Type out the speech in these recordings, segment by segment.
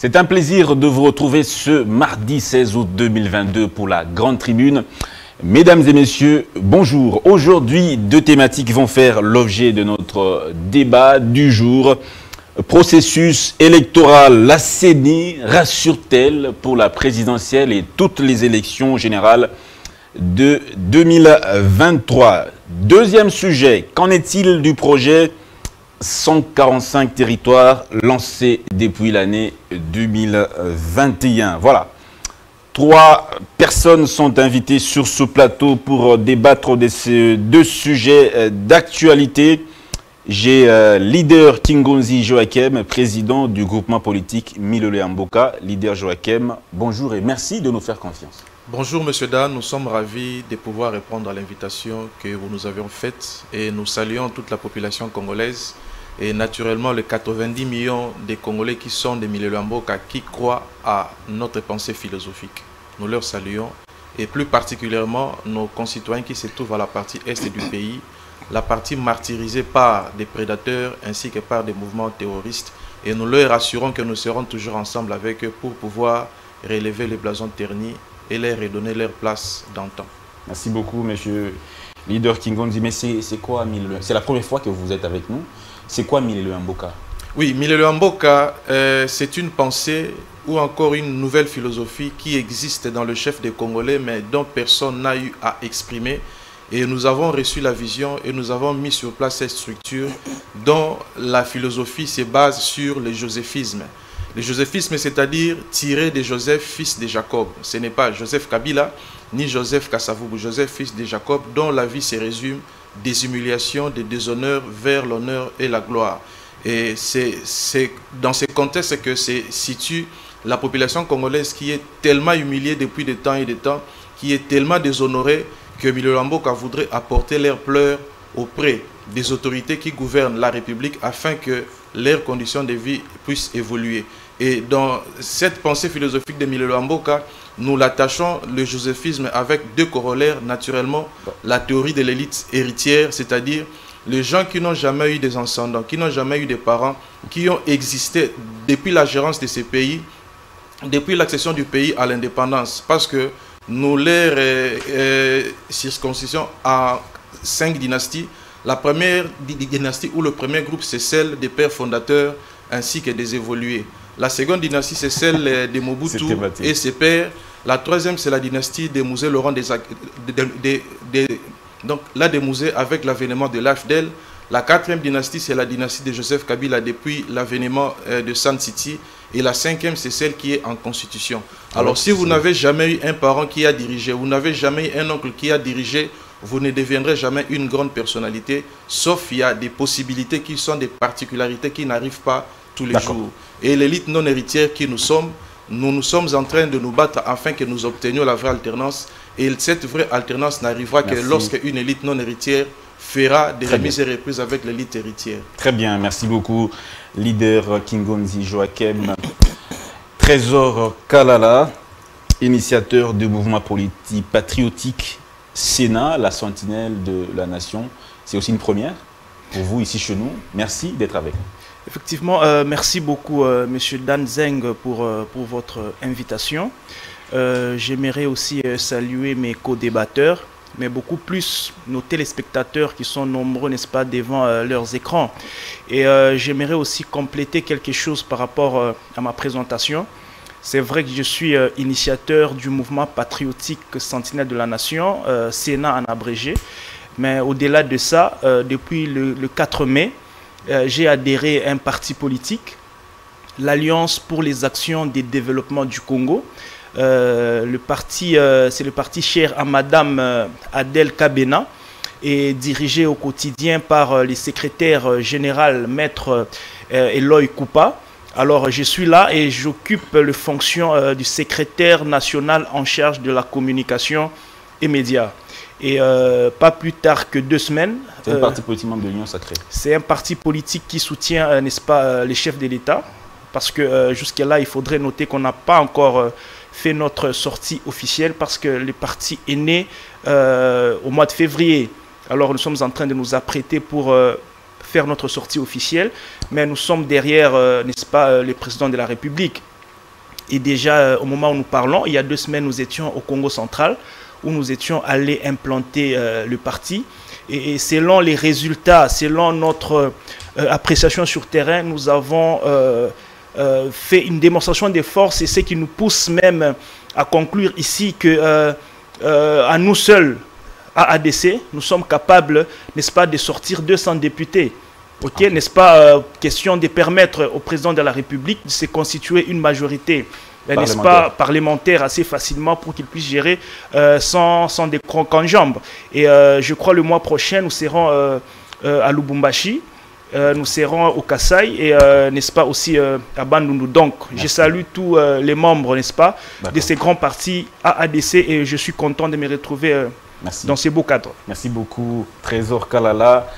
C'est un plaisir de vous retrouver ce mardi 16 août 2022 pour la Grande Tribune. Mesdames et messieurs, bonjour. Aujourd'hui, deux thématiques vont faire l'objet de notre débat du jour. Processus électoral, la CENI rassure-t-elle pour la présidentielle et toutes les élections générales de 2023 Deuxième sujet, qu'en est-il du projet 145 territoires lancés depuis l'année 2021. Voilà. Trois personnes sont invitées sur ce plateau pour débattre de ces deux sujets euh, d'actualité. J'ai euh, leader Kingonzi Joachim, président du groupement politique Milole Amboka. Leader Joachim, bonjour et merci de nous faire confiance. Bonjour Monsieur Dan, nous sommes ravis de pouvoir répondre à l'invitation que vous nous avions faite et nous saluons toute la population congolaise et naturellement les 90 millions de Congolais qui sont des Milelo-Amboka qui croient à notre pensée philosophique. Nous leur saluons et plus particulièrement nos concitoyens qui se trouvent à la partie est du pays, la partie martyrisée par des prédateurs ainsi que par des mouvements terroristes et nous leur assurons que nous serons toujours ensemble avec eux pour pouvoir relever les blasons ternis et leur redonner leur place d'antan. Merci beaucoup, monsieur leader Kingonzi. Mais c'est quoi C'est la première fois que vous êtes avec nous. C'est quoi Milelo Oui, Milelo euh, c'est une pensée ou encore une nouvelle philosophie qui existe dans le chef des Congolais, mais dont personne n'a eu à exprimer. Et nous avons reçu la vision et nous avons mis sur place cette structure dont la philosophie se base sur le joséphisme. Le joséphisme, c'est-à-dire tiré de Joseph, fils de Jacob. Ce n'est pas Joseph Kabila ni Joseph Kassavoubou, Joseph, fils de Jacob, dont la vie se résume des humiliations, des déshonneurs vers l'honneur et la gloire. Et c'est dans ce contexte que se situe la population congolaise qui est tellement humiliée depuis des temps et des temps, qui est tellement déshonorée que Milolamboka voudrait apporter leurs pleurs auprès des autorités qui gouvernent la République afin que leurs conditions de vie puissent évoluer. Et dans cette pensée philosophique de Milolamboka, nous l'attachons, le joséphisme, avec deux corollaires. Naturellement, la théorie de l'élite héritière, c'est-à-dire les gens qui n'ont jamais eu des ascendants, qui n'ont jamais eu des parents, qui ont existé depuis la gérance de ces pays, depuis l'accession du pays à l'indépendance. Parce que nous les euh, euh, circoncisions à cinq dynasties. La première dynastie ou le premier groupe, c'est celle des pères fondateurs ainsi que des évolués. La seconde dynastie, c'est celle de Mobutu et ses pères. La troisième, c'est la dynastie des musées Laurent des, donc là des musées avec l'avènement de l'AFDEL. La quatrième dynastie, c'est la dynastie de Joseph Kabila depuis l'avènement euh, de San City. Et la cinquième, c'est celle qui est en constitution. Alors, si vous n'avez jamais eu un parent qui a dirigé, vous n'avez jamais eu un oncle qui a dirigé, vous ne deviendrez jamais une grande personnalité, sauf il y a des possibilités qui sont des particularités qui n'arrivent pas tous les jours. Et l'élite non héritière qui nous sommes, nous nous sommes en train de nous battre afin que nous obtenions la vraie alternance. Et cette vraie alternance n'arrivera que lorsque une élite non héritière fera des remises et reprises avec l'élite héritière. Très bien, merci beaucoup, leader Kingonzi Joachim. Trésor Kalala, initiateur du mouvement politique patriotique Sénat, la sentinelle de la nation. C'est aussi une première pour vous ici chez nous. Merci d'être avec nous. Effectivement, euh, merci beaucoup. Euh, Monsieur Dan Zeng, pour, euh, votre invitation. J'aimerais aussi saluer mes co-débatteurs, mais beaucoup plus nos téléspectateurs qui sont nombreux, n'est-ce pas, devant leurs écrans. Et j'aimerais aussi compléter quelque chose par rapport à ma présentation. C'est vrai que je suis initiateur du mouvement patriotique Sentinelle de la Nation, Sénat en abrégé. Mais au-delà de ça, depuis le, le 4 mai, euh, j'ai adhéré à un parti politique, l'Alliance pour les actions des développements du Congo. Euh, le parti, euh, c'est le parti cher à Madame Adèle Kabena et dirigé au quotidien par le secrétaire général maître Eloy Koupa. Alors je suis là et j'occupe la fonction du secrétaire national en charge de la communication et médias. Et euh, pas plus tard que deux semaines. C'est un euh, parti politique de l'Union sacrée. C'est un parti politique qui soutient, euh, n'est-ce pas, les chefs de l'État. Parce que jusqu'à-là, il faudrait noter qu'on n'a pas encore fait notre sortie officielle parce que le parti est né au mois de février. Alors nous sommes en train de nous apprêter pour faire notre sortie officielle. Mais nous sommes derrière, n'est-ce pas, le président de la République. Et déjà, au moment où nous parlons, il y a deux semaines, nous étions au Congo central, où nous étions allés implanter le parti. Et, selon les résultats, selon notre appréciation sur terrain, nous avons fait une démonstration de force et ce qui nous pousse même à conclure ici que à nous seuls, à ADC, nous sommes capables, n'est-ce pas, de sortir 200 députés. Ok, n'est-ce pas, euh, question de permettre au président de la République de se constituer une majorité, euh, n'est-ce pas, parlementaire assez facilement pour qu'il puisse gérer euh, sans, sans, des crocs en jambes. Et je crois le mois prochain, nous serons à Lubumbashi. nous serons au Kassai et n'est-ce pas aussi à Bandundu. Donc, je salue tous les membres, n'est-ce pas, de ces grands partis à ADC et je suis content de me retrouver dans ces beaux cadres. Merci beaucoup, Trésor Kalala.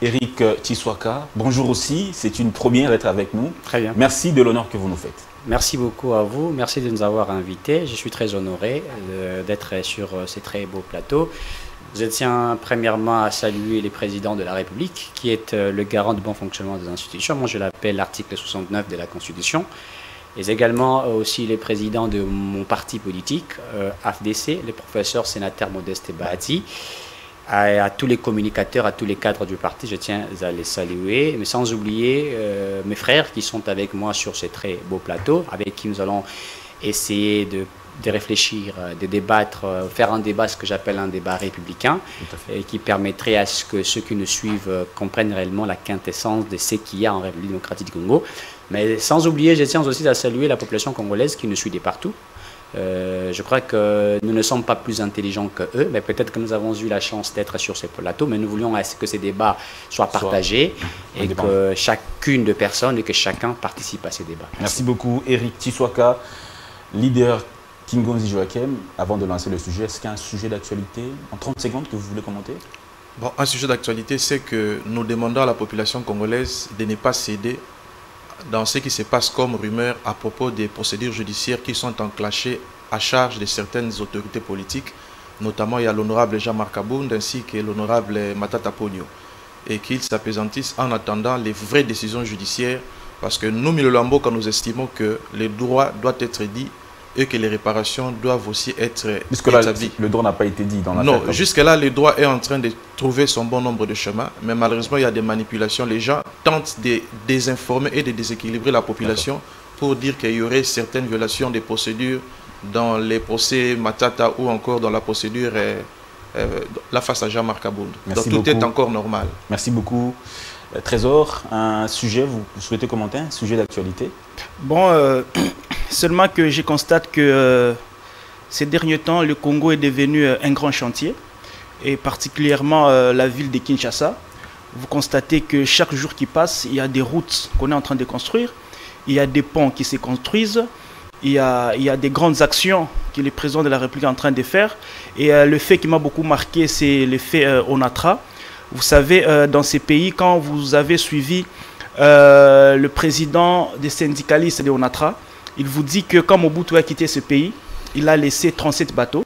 Eric Tiswaka, bonjour aussi. C'est une première d'être avec nous. Très bien. Merci de l'honneur que vous nous faites. Merci beaucoup à vous. Merci de nous avoir invités. Je suis très honoré euh, d'être sur euh, ces très beaux plateaux. Je tiens premièrement à saluer les présidents de la République, qui est euh, le garant du bon fonctionnement des institutions. Moi, je l'appelle l'article 69 de la Constitution et également aussi les présidents de mon parti politique, AFDC, le professeur sénateur Modeste Bahati, à, tous les communicateurs, à tous les cadres du parti, je tiens à les saluer, mais sans oublier euh, mes frères qui sont avec moi sur ce très beau plateau, avec qui nous allons essayer de, de réfléchir, de débattre, faire un débat, ce que j'appelle un débat républicain, et qui permettrait à ce que ceux qui nous suivent comprennent réellement la quintessence de ce qu'il y a en République démocratique du Congo. Mais sans oublier, je tiens aussi à saluer la population congolaise qui nous suit de partout. Euh, je crois que nous ne sommes pas plus intelligents que eux, mais peut-être que nous avons eu la chance d'être sur ces plateaux, mais nous voulions que ces débats soient partagés et que chacune de personnes et que chacun participe à ces débats. Merci, beaucoup, Eric Tiswaka, leader Kingonzi Joachim. Avant de lancer le sujet, est-ce qu'il y a un sujet d'actualité? En 30 secondes que vous voulez commenter? Bon, un sujet d'actualité, c'est que nous demandons à la population congolaise de ne pas céder dans ce qui se passe comme rumeur à propos des procédures judiciaires qui sont enclenchées à charge de certaines autorités politiques, notamment il y a l'honorable Jean-Marc Abound ainsi que l'honorable Matata Pogno, et qu'ils s'apaisantissent en attendant les vraies décisions judiciaires, parce que nous, Milolambo, quand nous estimons que le droit doit être dit et que les réparations doivent aussi être Jusque-là, le droit n'a pas été dit dans la Non, jusque-là, le droit est en train de trouver son bon nombre de chemins, mais malheureusement, il y a des manipulations. Les gens tentent de désinformer et de déséquilibrer la population pour dire qu'il y aurait certaines violations des procédures dans les procès Matata ou encore dans la procédure euh, euh, la face à Jean-Marc Aboud. Donc tout est encore normal. Merci beaucoup. Euh, Trésor, un sujet, vous souhaitez commenter, un sujet d'actualité? Bon, Seulement que je constate que euh, ces derniers temps, le Congo est devenu euh, un grand chantier, et particulièrement euh, la ville de Kinshasa. Vous constatez que chaque jour qui passe, il y a des routes qu'on est en train de construire, il y a des ponts qui se construisent, il y a, il y a des grandes actions que le président de la République est en train de faire. Et le fait qui m'a beaucoup marqué, c'est l'effet Onatra. Vous savez, dans ces pays, quand vous avez suivi le président des syndicalistes de Onatra, il vous dit que quand Mobutu a quitté ce pays, il a laissé 37 bateaux.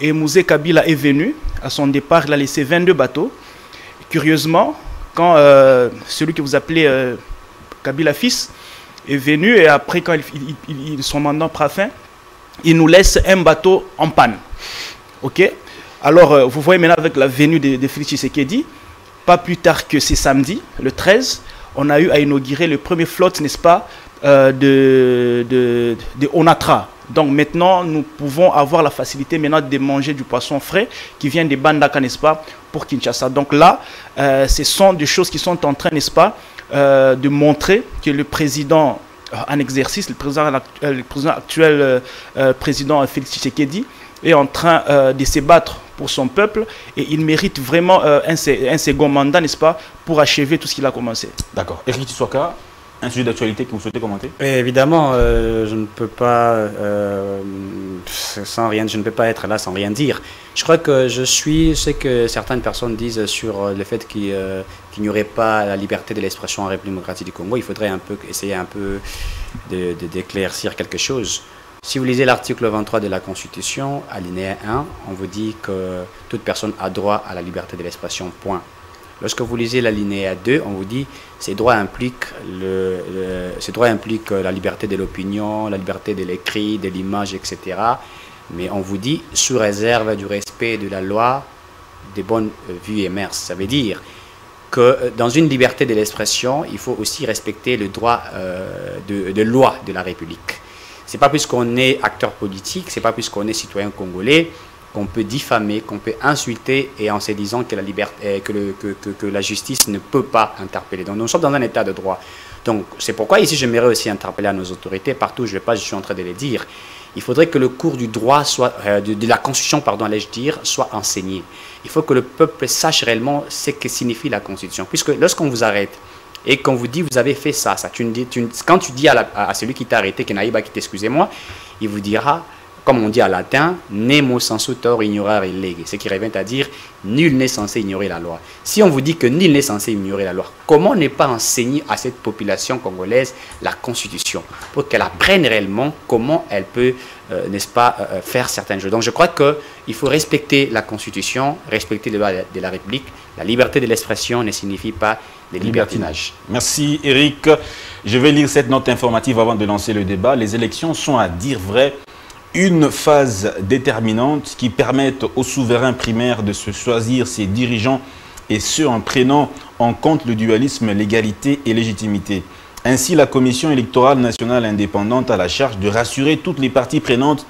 Et Mouzé Kabila est venu. À son départ, il a laissé 22 bateaux. Curieusement, quand euh, celui que vous appelez euh, Kabila fils est venu, et après, quand il, son mandat prend fin, il nous laisse un bateau en panne. OK? Alors, euh, vous voyez maintenant avec la venue de, de Félix Tshisekedi, pas plus tard que ce samedi, le 13, on a eu à inaugurer le premier flotte, n'est-ce pas, euh, de, de, Onatra. Donc maintenant, nous pouvons avoir la facilité maintenant de manger du poisson frais qui vient des Bandaka, n'est-ce pas, pour Kinshasa. Donc là, euh, ce sont des choses qui sont en train, n'est-ce pas, euh, de montrer que le président en exercice, le président, le président actuel, président Félix Tshisekedi, est en train de se battre pour son peuple et il mérite vraiment un, un, second mandat, n'est-ce pas, pour achever tout ce qu'il a commencé. D'accord. Eric Tsouaka, un sujet d'actualité que vous souhaitez commenter? Évidemment, euh, je ne peux pas euh, sans rien, je ne peux pas être là sans rien dire. Je crois que je suis ce que certaines personnes disent sur le fait qu'il n'y aurait pas la liberté de l'expression en République démocratique du Congo. Il faudrait un peu essayer un peu d'éclaircir quelque chose. Si vous lisez l'article 23 de la Constitution, alinéa 1, on vous dit que toute personne a droit à la liberté de l'expression. Point. Lorsque vous lisez la linéa 2, on vous dit ces droits impliquent, ces droits impliquent la liberté de l'opinion, la liberté de l'écrit, de l'image, etc. Mais on vous dit sous réserve du respect de la loi, des bonnes vues et mœurs. Ça veut dire que euh, dans une liberté de l'expression, il faut aussi respecter le droit euh, de, loi de la République. C'est pas puisqu'on est acteur politique, c'est pas puisqu'on est citoyen congolais qu'on peut diffamer, qu'on peut insulter et en se disant que la, liberté, euh, que, que, que, la justice ne peut pas interpeller. Donc nous sommes dans un état de droit. Donc c'est pourquoi ici j'aimerais aussi interpeller à nos autorités, partout je vais pas, je suis en train de les dire. Il faudrait que le cours du droit, soit, de, la Constitution, pardon, allais-je dire, soit enseigné. Il faut que le peuple sache réellement ce que signifie la Constitution. Puisque lorsqu'on vous arrête et qu'on vous dit vous avez fait ça, ça quand tu dis à, celui qui t'a arrêté, qui n'a pas excusez-moi, il vous dira comme on dit en latin, nemo sensutor ignorare lege, ce qui revient à dire nul n'est censé ignorer la loi. Si on vous dit que nul n'est censé ignorer la loi, comment ne pas enseigner à cette population congolaise la Constitution pour qu'elle apprenne réellement comment elle peut, euh, n'est-ce pas, euh, euh, faire certaines choses? Donc je crois qu'il faut respecter la Constitution, respecter les lois de la République. La liberté de l'expression ne signifie pas le libertinage. Merci Eric. Je vais lire cette note informative avant de lancer le débat. Les élections sont à dire vrai une phase déterminante qui permette aux souverains primaires de se choisir ses dirigeants et ce en prenant en compte le dualisme légalité et légitimité. Ainsi, la Commission électorale nationale indépendante a la charge de rassurer toutes les parties prenantes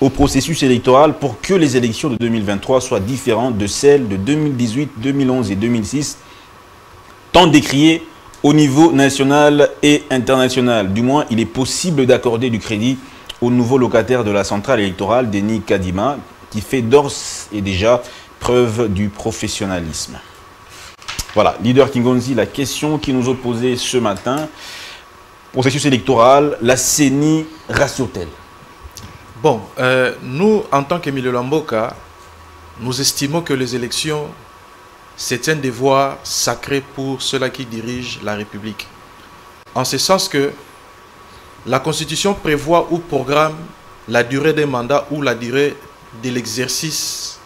au processus électoral pour que les élections de 2023 soient différentes de celles de 2018, 2011 et 2006, tant décriées au niveau national et international. Du moins, il est possible d'accorder du crédit au nouveau locataire de la centrale électorale, Denis Kadima, qui fait d'ores et déjà preuve du professionnalisme. Voilà, leader Kingonzi, la question qui nous opposait ce matin, processus électoral, la CENI rassure-t-elle? Bon, euh, nous, en tant qu'Emile Lamboka, nous estimons que les élections, c'est un devoir sacré pour ceux-là qui dirigent la République. En ce sens que la Constitution prévoit ou programme la durée des mandats ou la durée de l'exercice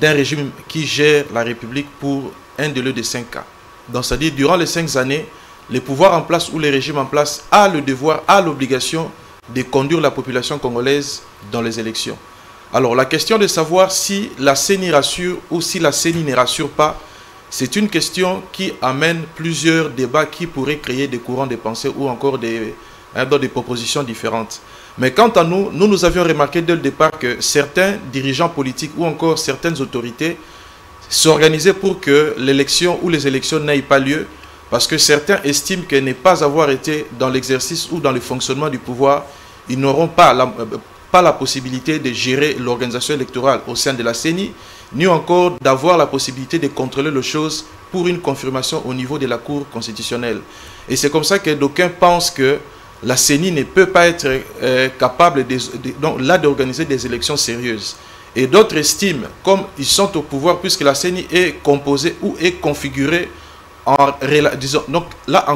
d'un régime qui gère la République pour un délai de cinq ans. Donc, c'est-à-dire, durant les cinq années, le pouvoir en place ou le régime en place a le devoir, a l'obligation de conduire la population congolaise dans les élections. Alors, la question de savoir si la CENI rassure ou si la CENI ne rassure pas, c'est une question qui amène plusieurs débats qui pourraient créer des courants de pensée ou encore des, Hein, dans des propositions différentes. Mais quant à nous, nous nous avions remarqué dès le départ que certains dirigeants politiques ou encore certaines autorités s'organisaient pour que l'élection ou les élections n'aient pas lieu parce que certains estiment que ne pas avoir été dans l'exercice ou dans le fonctionnement du pouvoir, ils n'auront pas la, euh, pas la possibilité de gérer l'organisation électorale au sein de la CENI, ni encore d'avoir la possibilité de contrôler les choses pour une confirmation au niveau de la Cour constitutionnelle. Et c'est comme ça que d'aucuns pensent que la CENI ne peut pas être euh, capable là d'organiser des élections sérieuses. Et d'autres estiment, comme ils sont au pouvoir, puisque la CENI est composée ou est configurée en,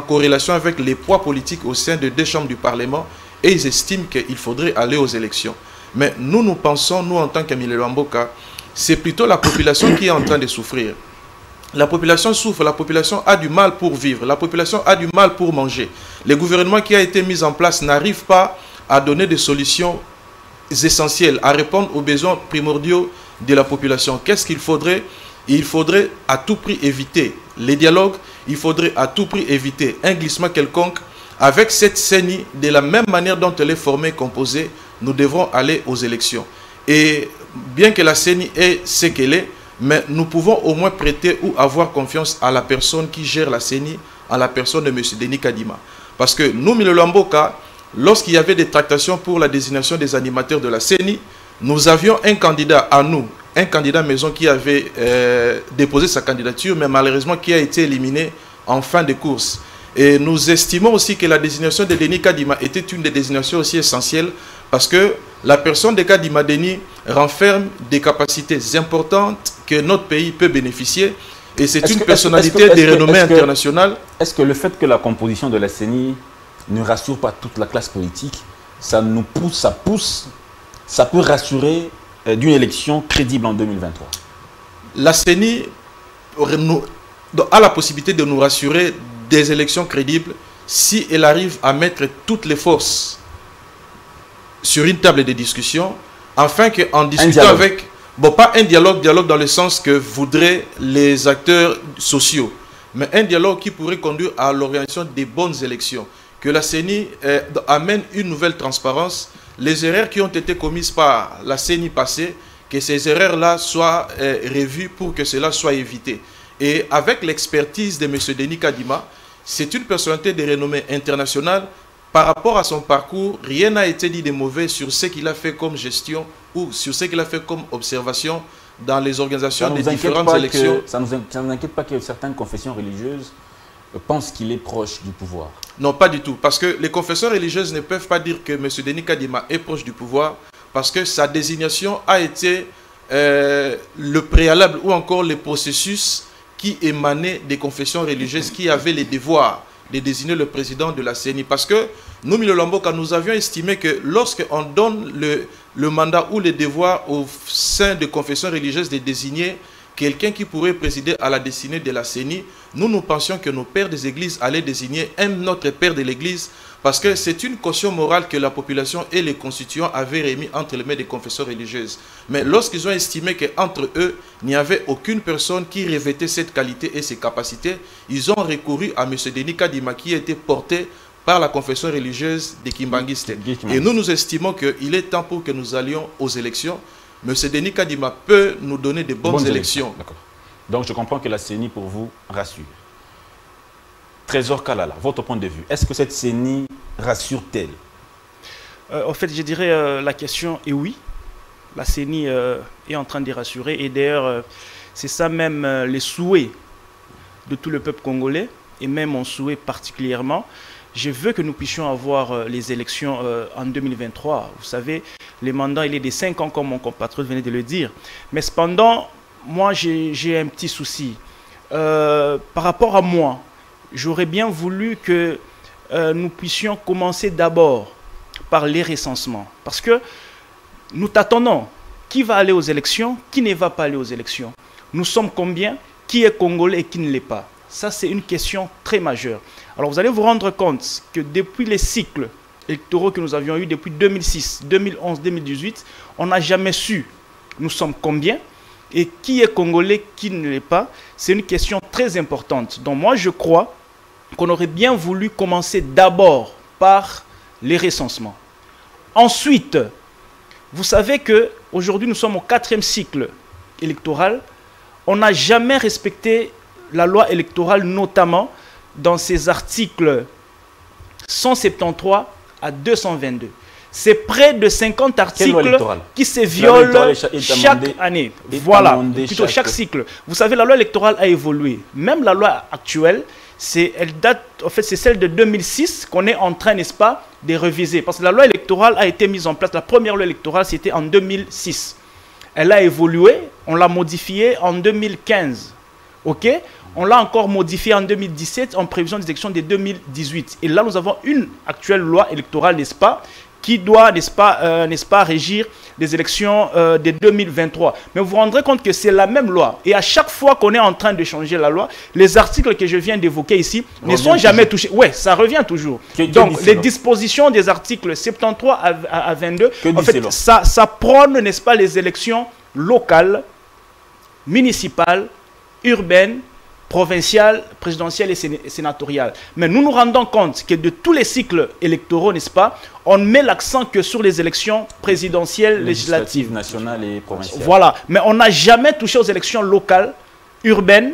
corrélation avec les poids politiques au sein de deux chambres du Parlement, et ils estiment qu'il faudrait aller aux élections. Mais nous, nous pensons, nous en tant qu'Emile Lamboka, c'est plutôt la population qui est en train de souffrir. La population souffre, la population a du mal pour vivre, la population a du mal pour manger. Le gouvernement qui a été mis en place n'arrive pas à donner des solutions essentielles, à répondre aux besoins primordiaux de la population. Qu'est-ce qu'il faudrait? Il faudrait à tout prix éviter les dialogues, il faudrait à tout prix éviter un glissement quelconque. Avec cette CENI, de la même manière dont elle est formée, composée, nous devrons aller aux élections. Et bien que la CENI est ce qu'elle est, mais nous pouvons au moins prêter ou avoir confiance à la personne qui gère la CENI, à la personne de M. Denis Kadima. Parce que nous, Milolamboka, lorsqu'il y avait des tractations pour la désignation des animateurs de la CENI, nous avions un candidat à nous, un candidat maison qui avait euh, déposé sa candidature, mais malheureusement qui a été éliminé en fin de course. Et nous estimons aussi que la désignation de Denis Kadima était une des désignations aussi essentielles parce que la personne de Kadima Denis renferme des capacités importantes que notre pays peut bénéficier. Et c'est une personnalité de renommée internationale. Est-ce que le fait que la composition de la CENI ne rassure pas toute la classe politique, ça nous pousse, ça pousse, ça peut rassurer euh, d'une élection crédible en 2023 La CENI a la possibilité de nous rassurer des élections crédibles si elle arrive à mettre toutes les forces sur une table de discussion, afin qu'en discutant avec... Bon, pas un dialogue, dialogue dans le sens que voudraient les acteurs sociaux, mais un dialogue qui pourrait conduire à l'organisation des bonnes élections. Que la CENI euh, amène une nouvelle transparence. Les erreurs qui ont été commises par la CENI passée, que ces erreurs-là soient euh, revues pour que cela soit évité. Et avec l'expertise de M. Denis Kadima, c'est une personnalité de renommée internationale. Par rapport à son parcours, rien n'a été dit de mauvais sur ce qu'il a fait comme gestion ou sur ce qu'il a fait comme observation dans les organisations des différentes élections. ça ne nous, inquiète pas que certaines confessions religieuses pensent qu'il est proche du pouvoir Non, pas du tout. Parce que les confessions religieuses ne peuvent pas dire que M. Denis Kadima est proche du pouvoir parce que sa désignation a été euh, le préalable ou encore le processus qui émanait des confessions religieuses qui avaient les devoirs de désigner le président de la CENI. Parce que nous, Lamboka, nous avions estimé que lorsqu'on donne le, le mandat ou le devoir au sein de confessions religieuses de désigner quelqu'un qui pourrait présider à la destinée de la CENI, nous nous pensions que nos pères des églises allaient désigner un autre père de l'église parce que c'est une caution morale que la population et les constituants avaient remis entre les mains des confesseurs religieuses. Mais lorsqu'ils ont estimé qu'entre eux, il n'y avait aucune personne qui revêtait cette qualité et ces capacités, ils ont recouru à M. Denis Kadima qui était porté par la confession religieuse des Kimbanguistes. Et nous, nous estimons qu'il est temps pour que nous allions aux élections. M. Denis Kadima peut nous donner de bonnes, élections. Donc je comprends que la CENI pour vous rassure. Trésor Kalala, votre point de vue, est-ce que cette CENI rassure-t-elle? Euh, En fait, je dirais euh, la question est oui. La CENI euh, est en train de rassurer et d'ailleurs, c'est ça même les souhaits de tout le peuple congolais et même mon souhait particulièrement. Je veux que nous puissions avoir les élections en 2023. Vous savez, les mandats, il est des 5 ans, comme mon compatriote venait de le dire. Mais cependant, moi, j'ai un petit souci. par rapport à moi, j'aurais bien voulu que euh, nous puissions commencer d'abord par les recensements. Parce que nous t'attendons. Qui va aller aux élections Qui ne va pas aller aux élections? Nous sommes combien Qui est congolais et qui ne l'est pas? Ça, c'est une question très majeure. Alors, vous allez vous rendre compte que depuis les cycles électoraux que nous avions eus depuis 2006, 2011, 2018, on n'a jamais su nous sommes combien et qui est congolais, qui ne l'est pas. C'est une question très importante. Donc moi, je crois qu'on aurait bien voulu commencer d'abord par les recensements. Ensuite, vous savez que aujourd'hui nous sommes au quatrième cycle électoral. On n'a jamais respecté la loi électorale, notamment dans ses articles 173 à 222. C'est près de 50 articles qui se violent chaque année. Voilà, plutôt chaque cycle. Vous savez, la loi électorale a évolué. Même la loi actuelle, c'est, elle date, en fait, c'est celle de 2006 qu'on est en train, n'est-ce pas, de réviser. Parce que la loi électorale a été mise en place, la première loi électorale, c'était en 2006. Elle a évolué, on l'a modifiée en 2015. OK? On l'a encore modifiée en 2017 en prévision des élections de 2018. Et là, nous avons une actuelle loi électorale, n'est-ce pas, qui doit, n'est-ce pas, euh, n'est-ce pas, régir les élections euh, de 2023. Mais vous vous rendrez compte que c'est la même loi. Et à chaque fois qu'on est en train de changer la loi, les articles que je viens d'évoquer ici ne sont jamais touchés. Oui, ça revient toujours. Donc, les dispositions des articles 73 à, 22, en fait, ça, ça prône, n'est-ce pas, les élections locales, municipales, urbaines, provinciale, présidentielle et sénatoriale. Mais nous nous rendons compte que de tous les cycles électoraux, n'est-ce pas, on met l'accent que sur les élections présidentielles, législatives. nationales et provinciales. Voilà. Mais on n'a jamais touché aux élections locales, urbaines,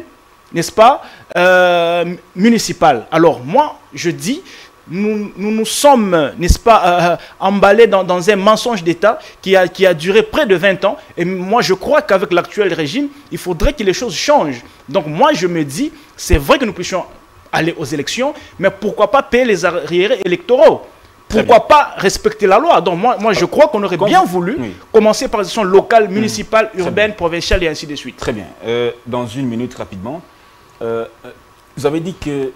n'est-ce pas, euh, municipales. Alors moi, je dis, nous, nous, sommes, n'est-ce pas, euh, emballés dans, un mensonge d'État qui a, qui a duré près de 20 ans. Et moi, je crois qu'avec l'actuel régime, il faudrait que les choses changent. Donc moi, je me dis, c'est vrai que nous puissions aller aux élections, mais pourquoi pas payer les arriérés électoraux? Pourquoi pas respecter la loi? Donc moi, moi je crois qu'on aurait bien voulu commencer par les élections locales, municipales, urbaines, provinciales et ainsi de suite. Très bien. Euh, dans une minute rapidement, euh, vous avez dit que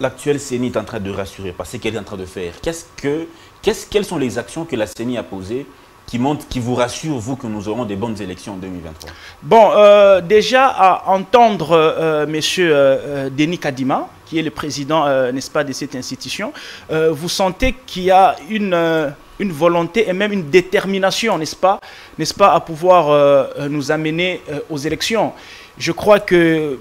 l'actuelle CENI est en train de rassurer par ce qu'elle est en train de faire. Qu'est-ce que, qu'est-ce, quelles sont les actions que la CENI a posées qui montrent, qui vous rassurent, vous, que nous aurons des bonnes élections en 2023 Bon, euh, déjà, à entendre euh, Monsieur euh, Denis Kadima, qui est le président, n'est-ce pas, de cette institution, vous sentez qu'il y a une, une volonté et même une détermination, n'est-ce pas, n'est-ce pas, à pouvoir nous amener aux élections. Je crois que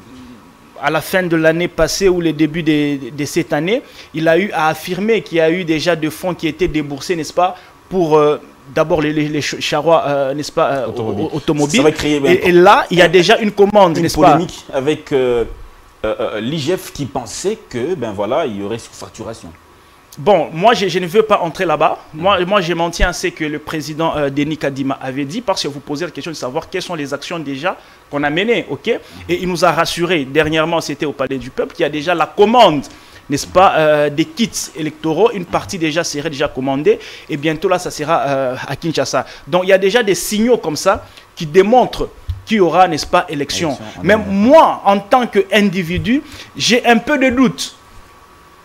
à la fin de l'année passée ou le début de, de, cette année, il a eu à affirmer qu'il y a eu déjà des fonds qui étaient déboursés, n'est-ce pas, pour d'abord les, les, charrois, euh, n'est-ce pas, euh, automobiles. et, là, il y a déjà une commande, n'est-ce pas polémique avec euh, l'IGF qui pensait que, ben voilà, il y aurait sous-facturation. Bon, moi, je, ne veux pas entrer là-bas. Moi, moi, je m'en tiens à ce que le président Denis Kadima avait dit, parce que vous posez la question de savoir quelles sont les actions déjà qu'on a menées, ok? Et il nous a rassuré, dernièrement, c'était au Palais du Peuple, qu'il y a déjà la commande n'est-ce pas, euh, des kits électoraux. Une partie déjà serait déjà commandée et bientôt là, ça sera euh, à Kinshasa. Donc il y a déjà des signaux comme ça qui démontrent qu'il y aura, n'est-ce pas, élection. Même moi, en tant qu'individu, j'ai un peu de doute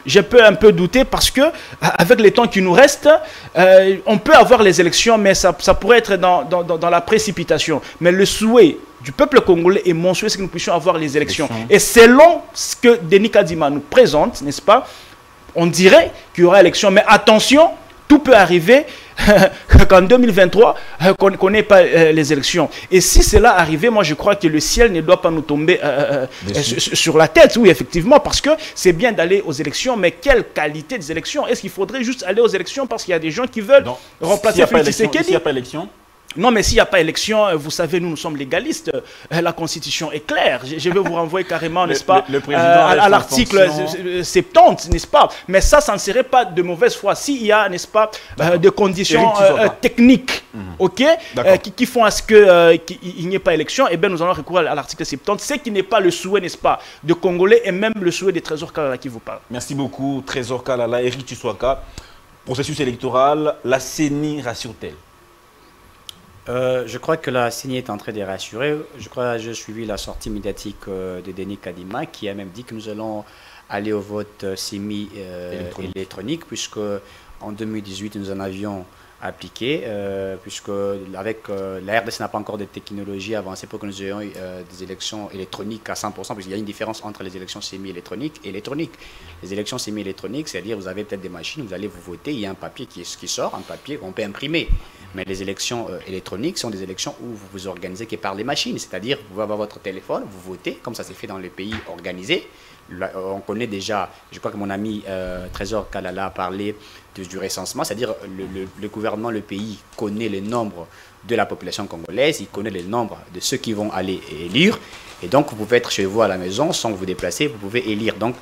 je peux un peu douter parce que avec les temps qui nous restent, euh, on peut avoir les élections, mais ça, ça pourrait être dans, dans, dans, la précipitation. Mais le souhait du peuple congolais et mon souhait, c'est que nous puissions avoir les élections. Et selon ce que Denis Kadima nous présente, n'est-ce pas, on dirait qu'il y aura élection. Mais attention, tout peut arriver qu'en 2023, euh, qu'on n'ait pas euh, les élections. Et si cela arrivait, moi je crois que le ciel ne doit pas nous tomber euh, sur la tête, oui, effectivement, parce que c'est bien d'aller aux élections, mais quelle qualité des élections? Est-ce qu'il faudrait juste aller aux élections parce qu'il y a des gens qui veulent remplacer Félix Tshisekedi? S'il n'y a pas élection non, mais s'il n'y a pas élection, euh, vous savez, nous, nous sommes légalistes. Euh, la Constitution est claire. Je, vais vous renvoyer carrément, n'est-ce pas, euh, à, l'article 70, n'est-ce pas? Mais ça, ça ne serait pas de mauvaise foi. S'il y a, n'est-ce pas, des conditions techniques, mhm. ok, qui, font à ce qu'il n'y ait pas élection, eh bien, nous allons recourir à l'article 70, ce qui n'est pas le souhait, n'est-ce pas, de Congolais et même le souhait des Trésors Kalala qui vous parle. Merci beaucoup, Trésor Kalala. Eric Tissouaka, processus électoral, la CENI rassure-t-elle? Euh, je crois que la CENI est en train de rassurer. Je crois que j'ai suivi la sortie médiatique euh, de Denis Kadima qui a même dit que nous allons aller au vote euh, semi-électronique puisque en 2018 nous en avions appliqué puisque avec la RDC n'a pas encore de technologie avancée pour que nous ayons des élections électroniques à 100% puisqu'il y a une différence entre les élections semi-électroniques et électroniques. Les élections semi-électroniques, c'est-à-dire vous avez peut-être des machines, vous allez vous voter, il y a un papier qui, qui sort, un papier qu'on peut imprimer. Mais les élections euh, électroniques sont des élections où vous vous organisez que par les machines, c'est-à-dire vous pouvez avoir votre téléphone, vous votez, comme ça s'est fait dans les pays organisés. On connaît déjà, je crois que mon ami euh, Trésor Kalala a parlé du recensement, c'est-à-dire le, le, gouvernement, le pays connaît le nombre de la population congolaise, il connaît le nombre de ceux qui vont aller élire, et donc vous pouvez être chez vous à la maison sans vous déplacer, vous pouvez élire. Donc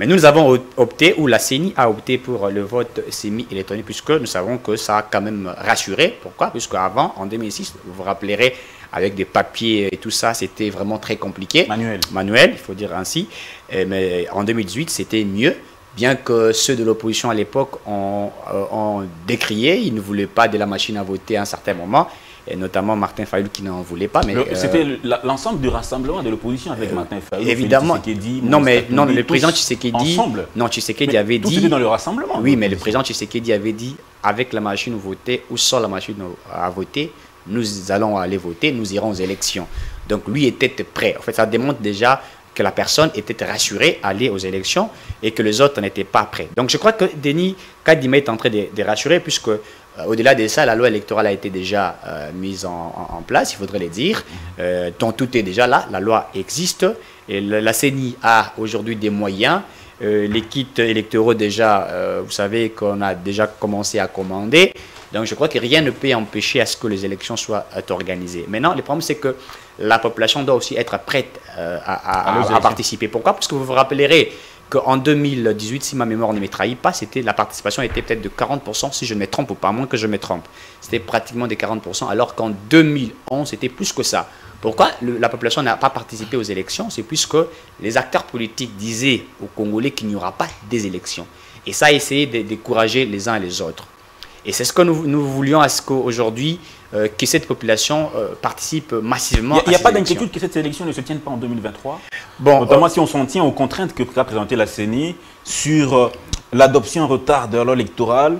mais nous, nous avons opté, ou la CENI a opté pour le vote semi-électronique, puisque nous savons que ça a quand même rassuré. Pourquoi? Puisque avant, en 2006, vous vous rappellerez, avec des papiers et tout ça, c'était vraiment très compliqué. Manuel. Manuel, il faut dire ainsi. mais en 2018, c'était mieux. Bien que ceux de l'opposition à l'époque ont, euh, ont décrié, ils ne voulaient pas de la machine à voter à un certain moment et notamment Martin Fayou qui n'en voulait pas. Mais c'était euh, l'ensemble du rassemblement de l'opposition avec euh, Martin Fayou. Évidemment. non, mais non, le président Tshisekedi. Ensemble. Non, Tshisekedi avait dit. Tout dans le rassemblement. Oui, mais le président Tshisekedi avait dit avec la machine à voter ou sans la machine à voter, nous allons aller voter, nous irons aux élections. Donc lui était prêt. En fait, ça démontre déjà que la personne était rassurée à aller aux élections et que les autres n'étaient pas prêts. Donc je crois que Denis Kadima est en train de, rassurer puisque euh, au-delà de ça, la loi électorale a été déjà euh, mise en, place, il faudrait le dire. Euh, donc tout est déjà là, la loi existe. Et la, CENI a aujourd'hui des moyens. les kits électoraux, déjà, vous savez qu'on a déjà commencé à commander. Donc je crois que rien ne peut empêcher à ce que les élections soient organisées. Maintenant, le problème, c'est que la population doit aussi être prête à, à, participer. Pourquoi? Parce que vous vous rappellerez, qu'en 2018, si ma mémoire ne me trahit pas, c'était la participation était peut-être de 40%, si je me trompe ou pas, moins que je me trompe. C'était pratiquement des 40%, alors qu'en 2011, c'était plus que ça. Pourquoi la population n'a pas participé aux élections? C'est puisque les acteurs politiques disaient aux Congolais qu'il n'y aura pas des élections. Et ça a essayé de décourager les uns et les autres. Et c'est ce que nous, nous voulions à ce qu'aujourd'hui, euh, que cette population euh, participe massivement. Il n'y a, pas d'inquiétude que cette élection ne se tienne pas en 2023 bon, Notamment euh, si on s'en tient aux contraintes que a présentées la CENI sur l'adoption en retard de la loi électorale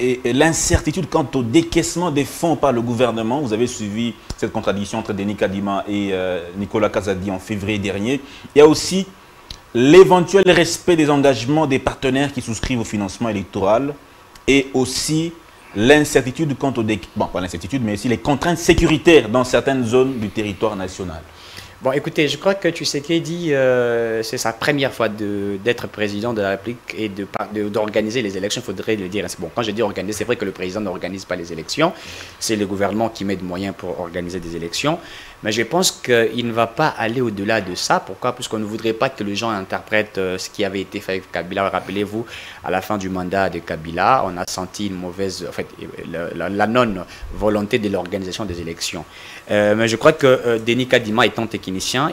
et, l'incertitude quant au décaissement des fonds par le gouvernement. Vous avez suivi cette contradiction entre Denis Kadima et Nicolas Kazadi en février dernier. Il y a aussi l'éventuel respect des engagements des partenaires qui souscrivent au financement électoral et aussi l'incertitude quant au... Bon, pas l'incertitude, mais aussi les contraintes sécuritaires dans certaines zones du territoire national. Bon, écoutez, je crois que tu sais qu'il dit euh, c'est sa première fois d'être président de la République et d'organiser de, les élections. Il faudrait le dire. Bon, quand je dis organiser, c'est vrai que le président n'organise pas les élections. C'est le gouvernement qui met des moyens pour organiser des élections. Mais je pense qu'il ne va pas aller au-delà de ça. Pourquoi? Puisqu'on ne voudrait pas que les gens interprètent euh, ce qui avait été fait avec Kabila. Rappelez-vous, à la fin du mandat de Kabila, on a senti une mauvaise, en fait, la, non-volonté de l'organisation des élections. Euh, mais je crois que euh, Denis Kadima étant technicien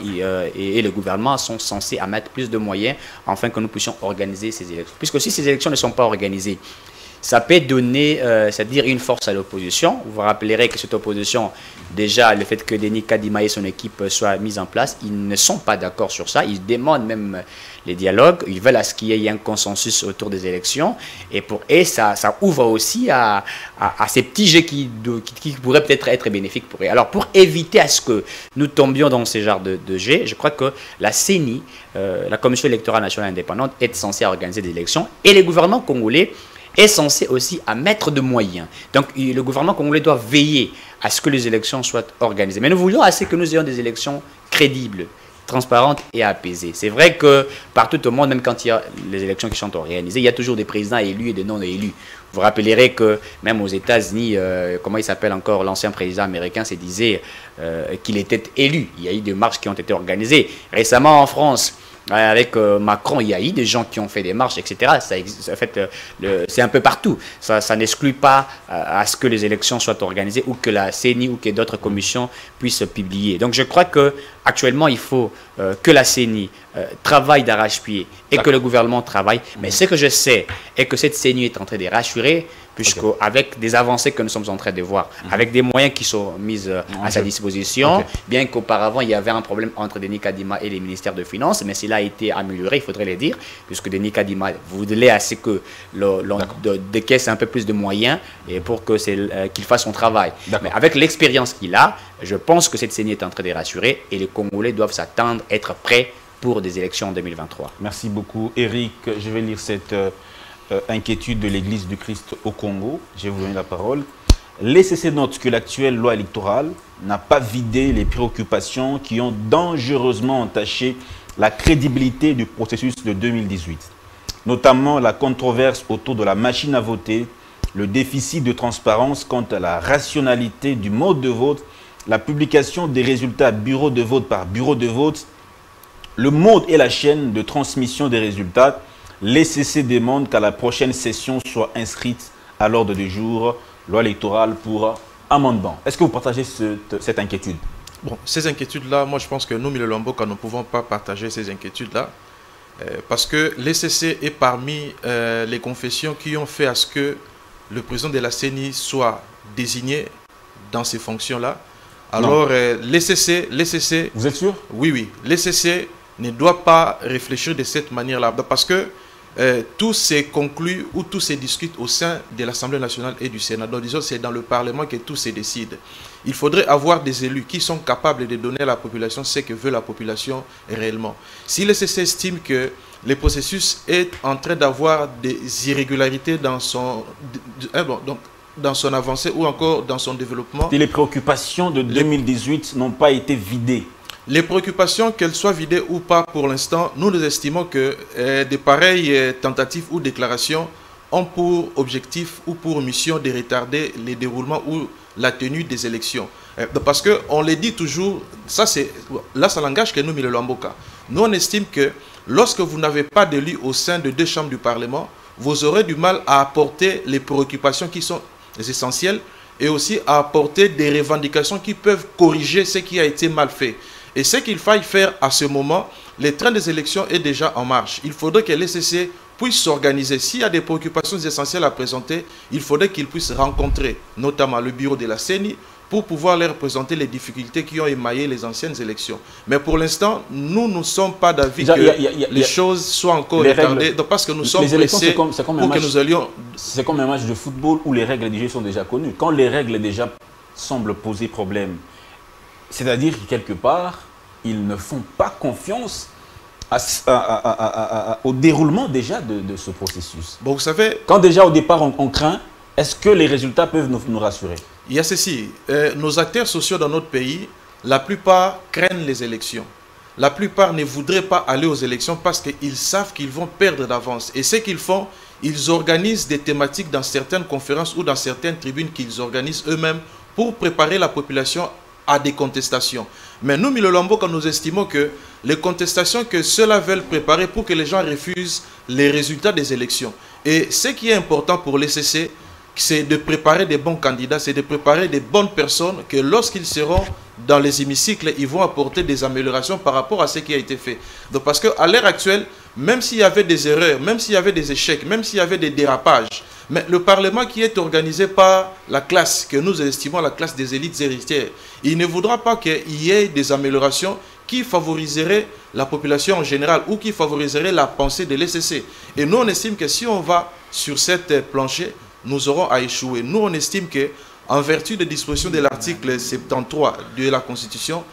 et, le gouvernement sont censés mettre plus de moyens afin que nous puissions organiser ces élections. Puisque si ces élections ne sont pas organisées, ça peut donner, euh, c'est-à-dire une force à l'opposition. Vous vous rappellerez que cette opposition, déjà, le fait que Denis Kadima et son équipe soient mis en place, ils ne sont pas d'accord sur ça. Ils demandent même les dialogues. Ils veulent à ce qu'il y ait un consensus autour des élections. Et, pour, et ça, ouvre aussi à, à, ces petits jeux qui, qui, pourraient peut-être être bénéfiques pour eux. Alors, pour éviter à ce que nous tombions dans ces genres de, de jets, je crois que la CENI, euh, la Commission électorale nationale indépendante, est censée organiser des élections. Et les gouvernements congolais est censé aussi à mettre de moyens. Donc le gouvernement congolais doit veiller à ce que les élections soient organisées. Mais nous voulons assez que nous ayons des élections crédibles, transparentes et apaisées. C'est vrai que partout au monde, même quand il y a les élections qui sont organisées, il y a toujours des présidents élus et des non élus. Vous rappellerez que même aux États-Unis, euh, comment il s'appelle encore l'ancien président américain, se disait euh, qu'il était élu. Il y a eu des marches qui ont été organisées. Récemment en France, avec euh, Macron, il y a eu des gens qui ont fait des marches, etc. Ça en fait, euh, c'est un peu partout. Ça, n'exclut pas euh, à ce que les élections soient organisées ou que la CENI ou que d'autres commissions puissent publier. Donc je crois que actuellement, il faut que la CENI travaille d'arrache-pied et que le gouvernement travaille. Mais ce que je sais est que cette CENI est en train de rassurer puisqu'avec des avancées que nous sommes en train de voir, mhm. avec des moyens qui sont mis euh, à sa disposition, bien qu'auparavant il y avait un problème entre Denis Kadima et les ministères de Finances, mais cela a été amélioré, il faudrait le dire, puisque Denis Kadima voulait assez que l'on décaisse un peu plus de moyens et pour que euh, qu'il fasse son travail. Mais avec l'expérience qu'il a, je pense que cette CENI est en train de rassurer et les Congolais doivent s'attendre, être prêts pour des élections en 2023. Merci beaucoup. Eric, je vais lire cette... Euh, euh, inquiétude de l'Église du Christ au Congo. Je vais vous donner la parole. Laissez note que l'actuelle loi électorale n'a pas vidé les préoccupations qui ont dangereusement entaché la crédibilité du processus de 2018, notamment la controverse autour de la machine à voter, le déficit de transparence quant à la rationalité du mode de vote, la publication des résultats bureau de vote par bureau de vote, le mode et la chaîne de transmission des résultats, L'ECC demande qu'à la prochaine session soit inscrite à l'ordre du jour loi électorale pour amendement. Est-ce que vous partagez cette inquiétude? Bon, ces inquiétudes-là, moi je pense que nous, Mille Lomboka, nous ne pouvons pas partager ces inquiétudes-là. Euh, parce que l'ECC est parmi euh, les confessions qui ont fait à ce que le président de la CENI soit désigné dans ces fonctions-là. Alors, euh, l'ECC... Vous êtes sûr? Oui, oui. L'ECC ne doit pas réfléchir de cette manière-là. Parce que euh, tout s'est conclu ou tout se discute au sein de l'Assemblée nationale et du Sénat. Donc disons, c'est dans le Parlement que tout se décide. Il faudrait avoir des élus qui sont capables de donner à la population ce que veut la population réellement. Si le CC estime que le processus est en train d'avoir des irrégularités dans son, hein, donc, dans son avancée ou encore dans son développement. Et les préoccupations de 2018 n'ont pas été vidées les préoccupations, qu'elles soient vidées ou pas pour l'instant, nous nous estimons que euh, de pareilles euh, tentatives ou déclarations ont pour objectif ou pour mission de retarder le déroulement ou la tenue des élections. Euh, parce qu'on le dit toujours, ça c'est, là ça l'engage que nous, Milelamboka. Nous on estime que lorsque vous n'avez pas d'élu au sein de deux chambres du Parlement, vous aurez du mal à apporter les préoccupations qui sont essentielles et aussi à apporter des revendications qui peuvent corriger ce qui a été mal fait. Et ce qu'il faille faire à ce moment, le train des élections est déjà en marche. Il faudrait que l'ECC puisse s'organiser. S'il y a des préoccupations essentielles à présenter, il faudrait qu'il puisse rencontrer notamment le bureau de la CENI pour pouvoir leur présenter les difficultés qui ont émaillé les anciennes élections. Mais pour l'instant, nous ne sommes pas d'avis que les choses soient encore retardées, parce que nous sommes pressés comme, pour que nous allions... C'est comme un match de football où les règles du jeu sont déjà connues. Quand les règles déjà semblent poser problème, c'est-à-dire que quelque part, ils ne font pas confiance au déroulement déjà de, ce processus. Bon, vous savez... Quand déjà au départ on, craint, est-ce que les résultats peuvent nous rassurer? Il y a ceci. Euh, nos acteurs sociaux dans notre pays, la plupart craignent les élections. La plupart ne voudraient pas aller aux élections parce qu'ils savent qu'ils vont perdre d'avance. Et ce qu'ils font, ils organisent des thématiques dans certaines conférences ou dans certaines tribunes qu'ils organisent eux-mêmes pour préparer la population à des contestations. Mais nous, Milolombo, quand nous estimons que les contestations que ceux-là veulent préparer pour que les gens refusent les résultats des élections. Et ce qui est important pour les CC, c'est de préparer des bons candidats, c'est de préparer des bonnes personnes que lorsqu'ils seront dans les hémicycles, ils vont apporter des améliorations par rapport à ce qui a été fait. Donc parce qu'à l'heure actuelle, même s'il y avait des erreurs, même s'il y avait des échecs, même s'il y avait des dérapages, mais le Parlement qui est organisé par la classe, que nous estimons la classe des élites héritières, il ne voudra pas qu'il y ait des améliorations qui favoriseraient la population en général ou qui favoriseraient la pensée de l'ECC. Et nous, on estime que si on va sur cette plancher, nous aurons à échouer. Nous, on estime que, en vertu des dispositions de l'article 73 de la Constitution,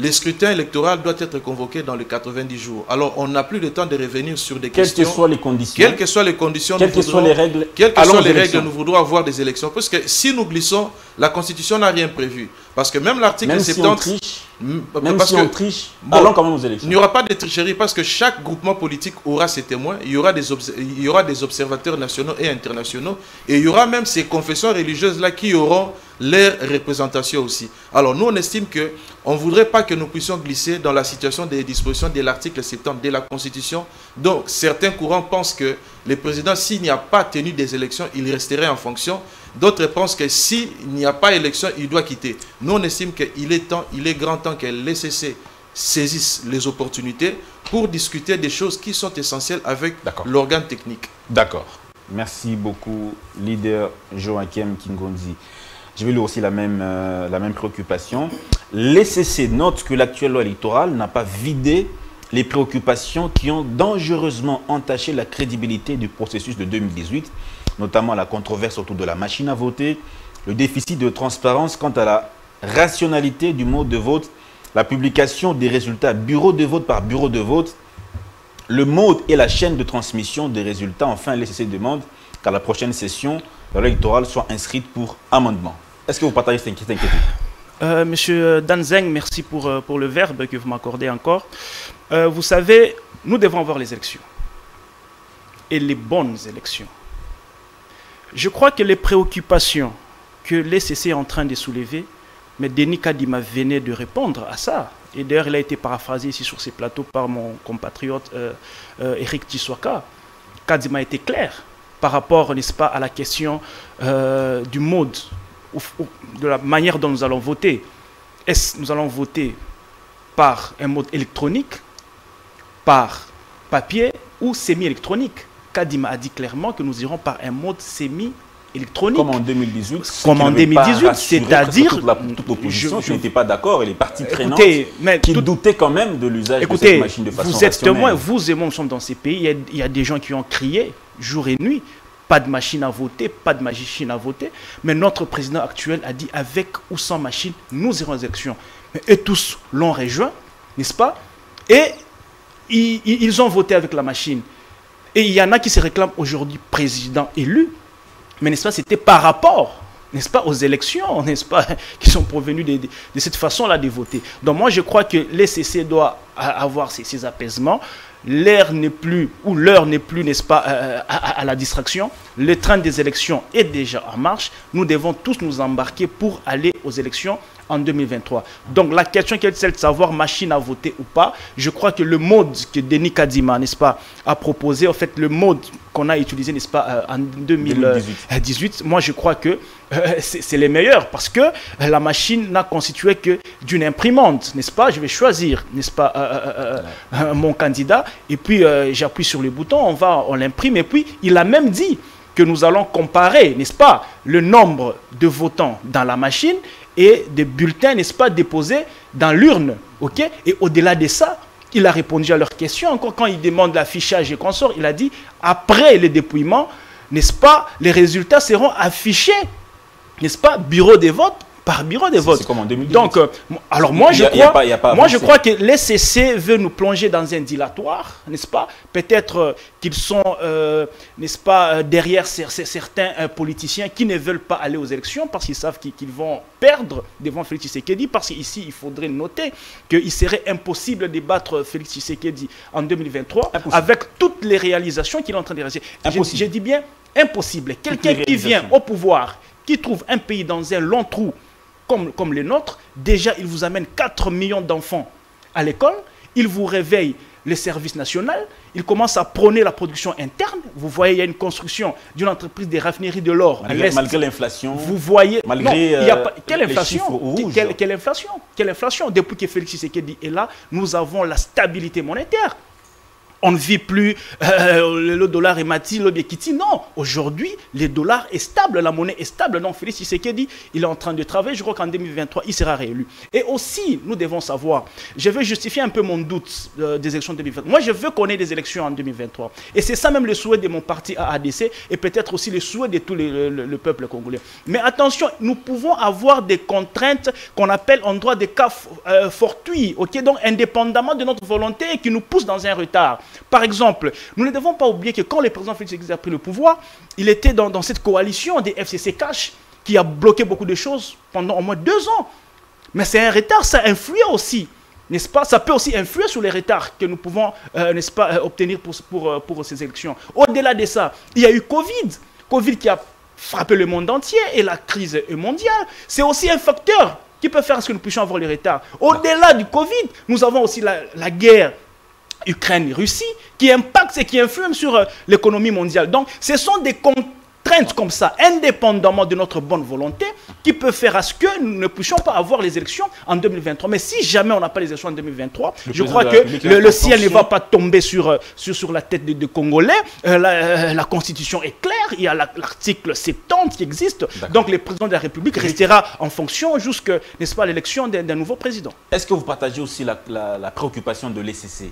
le scrutin électoral doit être convoqué dans les 90 jours. Alors, on n'a plus le temps de revenir sur des questions. Quelles que soient les conditions. Quelles que soient les conditions. Quelles que soient les règles. Quelles que soient les règles, nous voudrons avoir des élections. Parce que si nous glissons, la Constitution n'a rien prévu. Parce que même l'article 70... Même parce si on triche, allons quand même aux élections. Il n'y aura pas de tricherie parce que chaque groupement politique aura ses témoins, il y aura des, il y aura des observateurs nationaux et internationaux, et il y aura même ces confessions religieuses-là qui auront leur représentation aussi. Alors nous, on estime que on ne voudrait pas que nous puissions glisser dans la situation des dispositions de l'article 70 de la Constitution. Donc certains courants pensent que le président, s'il n'y a pas tenu des élections, il resterait en fonction. D'autres pensent que s'il n'y a pas élection, il doit quitter. Nous, on estime qu'il est temps, il est grand temps que l'ECC saisisse les opportunités pour discuter des choses qui sont essentielles avec l'organe technique. D'accord. Merci beaucoup, leader Joachim Kingonzi. Vais lui aussi la même, euh, la même préoccupation. L'ECC note que l'actuelle loi électorale n'a pas vidé les préoccupations qui ont dangereusement entaché la crédibilité du processus de 2018 notamment la controverse autour de la machine à voter, le déficit de transparence quant à la rationalité du mode de vote, la publication des résultats bureau de vote par bureau de vote, le mode et la chaîne de transmission des résultats. Enfin, l'ECC demande qu'à la prochaine session, l'électorale soit inscrite pour amendement. Est-ce que vous partagez cette inquiétude? Euh, Monsieur Danzeng, merci pour, euh, pour le verbe que vous m'accordez encore. Euh, vous savez, nous devons avoir les élections. Et les bonnes élections. Je crois que les préoccupations que l'ECC est en train de soulever, mais Denis Kadima venait de répondre à ça. Et d'ailleurs, il a été paraphrasé ici sur ces plateaux par mon compatriote euh, euh, Eric Tiswaka. Kadima était clair par rapport, n'est-ce pas, à la question euh, du mode, de la manière dont nous allons voter. Est-ce que nous allons voter par un mode électronique, par papier ou semi-électronique? Kadima a dit clairement que nous irons par un mode semi-électronique. Comme en 2018. Comme en 2018, c'est-à-dire... Toute l'opposition qui n'était pas d'accord et les partis traînantes qui doutaient quand même de l'usage de cette machine de façon vous êtes témoin, vous et moi, nous sommes dans ces pays, il y, a, des gens qui ont crié jour et nuit, pas de machine à voter, pas de machine à voter, mais notre président actuel a dit avec ou sans machine, nous irons aux élections. Et tous l'ont rejoint, n'est-ce pas? Et ils ont voté avec la machine. Et il y en a qui se réclament aujourd'hui président élu, mais n'est-ce pas, c'était par rapport, n'est-ce pas, aux élections, n'est-ce pas, qui sont provenus de, cette façon-là de voter. Donc moi, je crois que l'ECC doit avoir ces, apaisements. L'air n'est plus, ou l'heure n'est plus, n'est-ce pas, euh, à, la distraction. Le train des élections est déjà en marche. Nous devons tous nous embarquer pour aller aux élections en 2023. Donc la question qui est celle de savoir machine à voter ou pas, je crois que le mode que Denis Kadima, n'est-ce pas, a proposé, en fait le mode qu'on a utilisé, n'est-ce pas, euh, en 2018, moi je crois que euh, c'est les meilleurs parce que la machine n'a constitué que d'une imprimante, n'est-ce pas? Je vais choisir, n'est-ce pas, euh, mon candidat. Et puis j'appuie sur le bouton, on va, on l'imprime. Et puis il a même dit que nous allons comparer, n'est-ce pas, le nombre de votants dans la machine et des bulletins, n'est-ce pas, déposés dans l'urne. et au-delà de ça, il a répondu à leurs questions. Encore quand il demande l'affichage et consort, il a dit, après le dépouillement, n'est-ce pas, les résultats seront affichés, n'est-ce pas, bureau des votes par bureau de vote. C'est comme en 2018. Donc, euh, alors moi, je a crois, pas- moi, je crois que l'SCC veut nous plonger dans un dilatoire, n'est-ce pas? Peut-être euh, qu'ils sont, euh, n'est-ce pas, derrière cer- cer- certains politiciens qui ne veulent pas aller aux élections parce qu'ils savent qu'ils vont perdre devant Félix Tshisekedi. Parce qu'ici, il faudrait noter qu'il serait impossible de battre Félix Tshisekedi en 2023 Impossible. avec toutes les réalisations qu'il est en train de réaliser. Je- Impossible. Je dis bien impossible. Quelqu'un les qui vient au pouvoir, qui trouve un pays dans un long trou comme, comme les nôtres, déjà il vous amène 4 millions d'enfants à l'école, il vous réveille le service national, il commence à prôner la production interne. Vous voyez, il y a une construction d'une entreprise des raffineries de l'or Malgré, l'inflation, Vous voyez, Malgré, non, il y a euh, pas- quelle les inflation? quelle, quelle inflation? Quelle inflation? Depuis que Félix Tshisekedi est là, nous avons la stabilité monétaire. On ne vit plus euh, le dollar est mati, le Biekiti. Non, aujourd'hui, le dollar est stable, la monnaie est stable. Donc, Félix Tshisekedi, il est en train de travailler. Je crois qu'en 2023, il sera réélu. Et aussi, nous devons savoir, je vais justifier un peu mon doute euh, des élections de 2023. Moi, je veux qu'on ait des élections en 2023. Et c'est ça même le souhait de mon parti AADC et peut-être aussi le souhait de tout le peuple congolais. Mais attention, nous pouvons avoir des contraintes qu'on appelle en droit des cas euh, fortuits, ok donc indépendamment de notre volonté et qui nous poussent dans un retard. Par exemple, nous ne devons pas oublier que quand le président Félix a pris le pouvoir, il était dans, cette coalition des FCC Cash qui a bloqué beaucoup de choses pendant au moins deux ans. Mais c'est un retard, ça influe aussi, n'est-ce pas? Ça peut aussi influer sur les retards que nous pouvons, euh, euh, obtenir euh, pour ces élections. Au-delà de ça, il y a eu Covid. Covid qui a frappé le monde entier et la crise mondiale. C'est aussi un facteur qui peut faire ce que nous puissions avoir les retards. Au-delà du Covid, nous avons aussi la guerre Ukraine-Russie qui impacte et qui influe sur euh, l'économie mondiale. Donc, ce sont des contraintes comme ça, indépendamment de notre bonne volonté, qui peuvent faire à ce que nous ne puissions pas avoir les élections en 2023. Mais si jamais on n'a pas les élections en 2023, Le je crois que le, ciel ne va pas tomber sur, euh, sur, sur la tête des des Congolais. Euh, la, euh, la Constitution est claire, il y a la- l'article 70 qui existe. Donc, le président de la République restera en fonction jusqu'à, n'est-ce pas, l'élection d'un nouveau président. est-ce que vous partagez aussi la, la- la préoccupation de l'ECC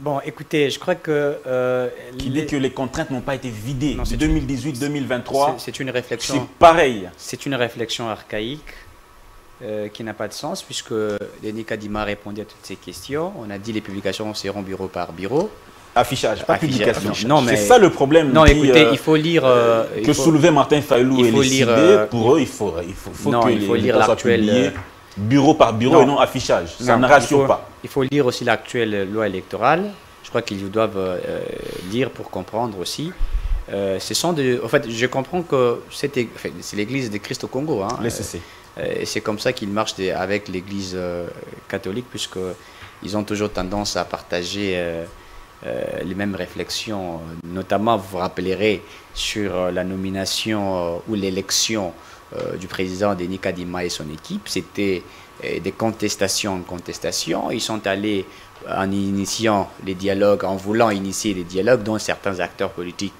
Bon, écoutez, je crois que... euh, qui les- dit que les contraintes n'ont pas été vidées Non, de c'est- 2018-2023 c'est- c'est une C'est réflexion... pareil. C'est une réflexion archaïque euh, qui n'a pas de sens puisque Denis Kadima répondait à toutes ces questions. On a dit les publications seront bureau par bureau. Affichage, pas Affichage, publication. affichage. Non, mais- C'est ça le problème. Non, qui, écoutez, euh, il faut lire... euh, que faut- soulevait Martin Fayou et les lire, pour eux, il faut, il faut, faut Non, que il les faut lire l'actuel, bureau par bureau non. et non affichage. Ça Non, ne il rassure faut- pas. Il faut lire aussi l'actuelle loi électorale. Je crois qu'ils doivent euh, lire pour comprendre aussi. Euh, ce sont en fait, je comprends que c'est enfin, l'église de Christ au Congo. Hein. L'ECC. Euh, et c'est comme ça qu'ils marchent des- avec l'église euh, catholique, puisque ils ont toujours tendance à partager euh, euh, les mêmes réflexions. Notamment, vous vous rappellerez sur euh, la nomination euh, ou l'élection euh, du président Denis Kadima et son équipe. C'était euh, des contestations en contestation. Ils sont allés en initiant les dialogues, en voulant initier les dialogues, dont certains acteurs politiques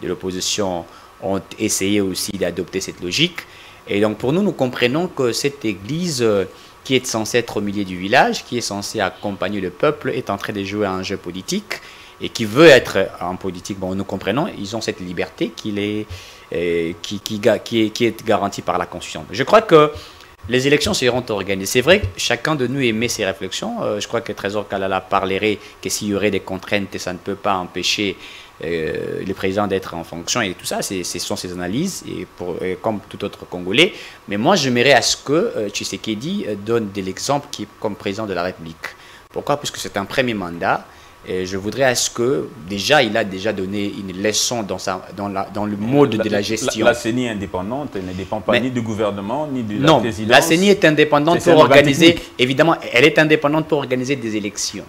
de l'opposition ont essayé aussi d'adopter cette logique. Et donc pour nous, nous comprenons que cette église euh, qui est censée être au milieu du village, qui est censée accompagner le peuple, est en train de jouer un jeu politique et qui veut être en politique. Bon, nous comprenons, ils ont cette liberté qui, est, euh, qui, est, qui est garantie par la Constitution. Je crois que les élections seront organisées. C'est vrai que chacun de nous émet ses réflexions. Euh, je crois que Trésor Kalala parlerait que s'il y aurait des contraintes, ça ne peut pas empêcher euh, le président d'être en fonction et tout ça. Ce sont ses analyses, et comme tout autre Congolais. Mais moi, j'aimerais à ce que euh, Tshisekedi euh, donne de l'exemple comme président de la République. Pourquoi? Puisque c'est un premier mandat. Et je voudrais à ce que, déjà, il a déjà donné une leçon dans, sa, dans, la, dans le mode de la gestion. La, CENI est indépendante, elle ne dépend pas Mais- ni du gouvernement, ni de la Non, présidence. la CENI est indépendante pour organiser, technique. évidemment, elle est indépendante pour organiser des élections.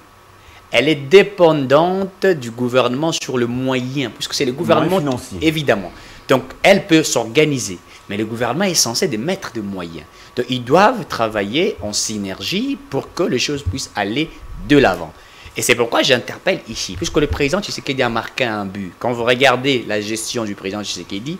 Elle est dépendante du gouvernement sur le moyen, puisque c'est le gouvernement, Moyen financier. évidemment. Donc, elle peut s'organiser, mais le gouvernement est censé de mettre des moyens. Donc, ils doivent travailler en synergie pour que les choses puissent aller de l'avant. Et c'est pourquoi j'interpelle ici, puisque le président Tshisekedi a marqué un but. Quand vous regardez la gestion du président Tshisekedi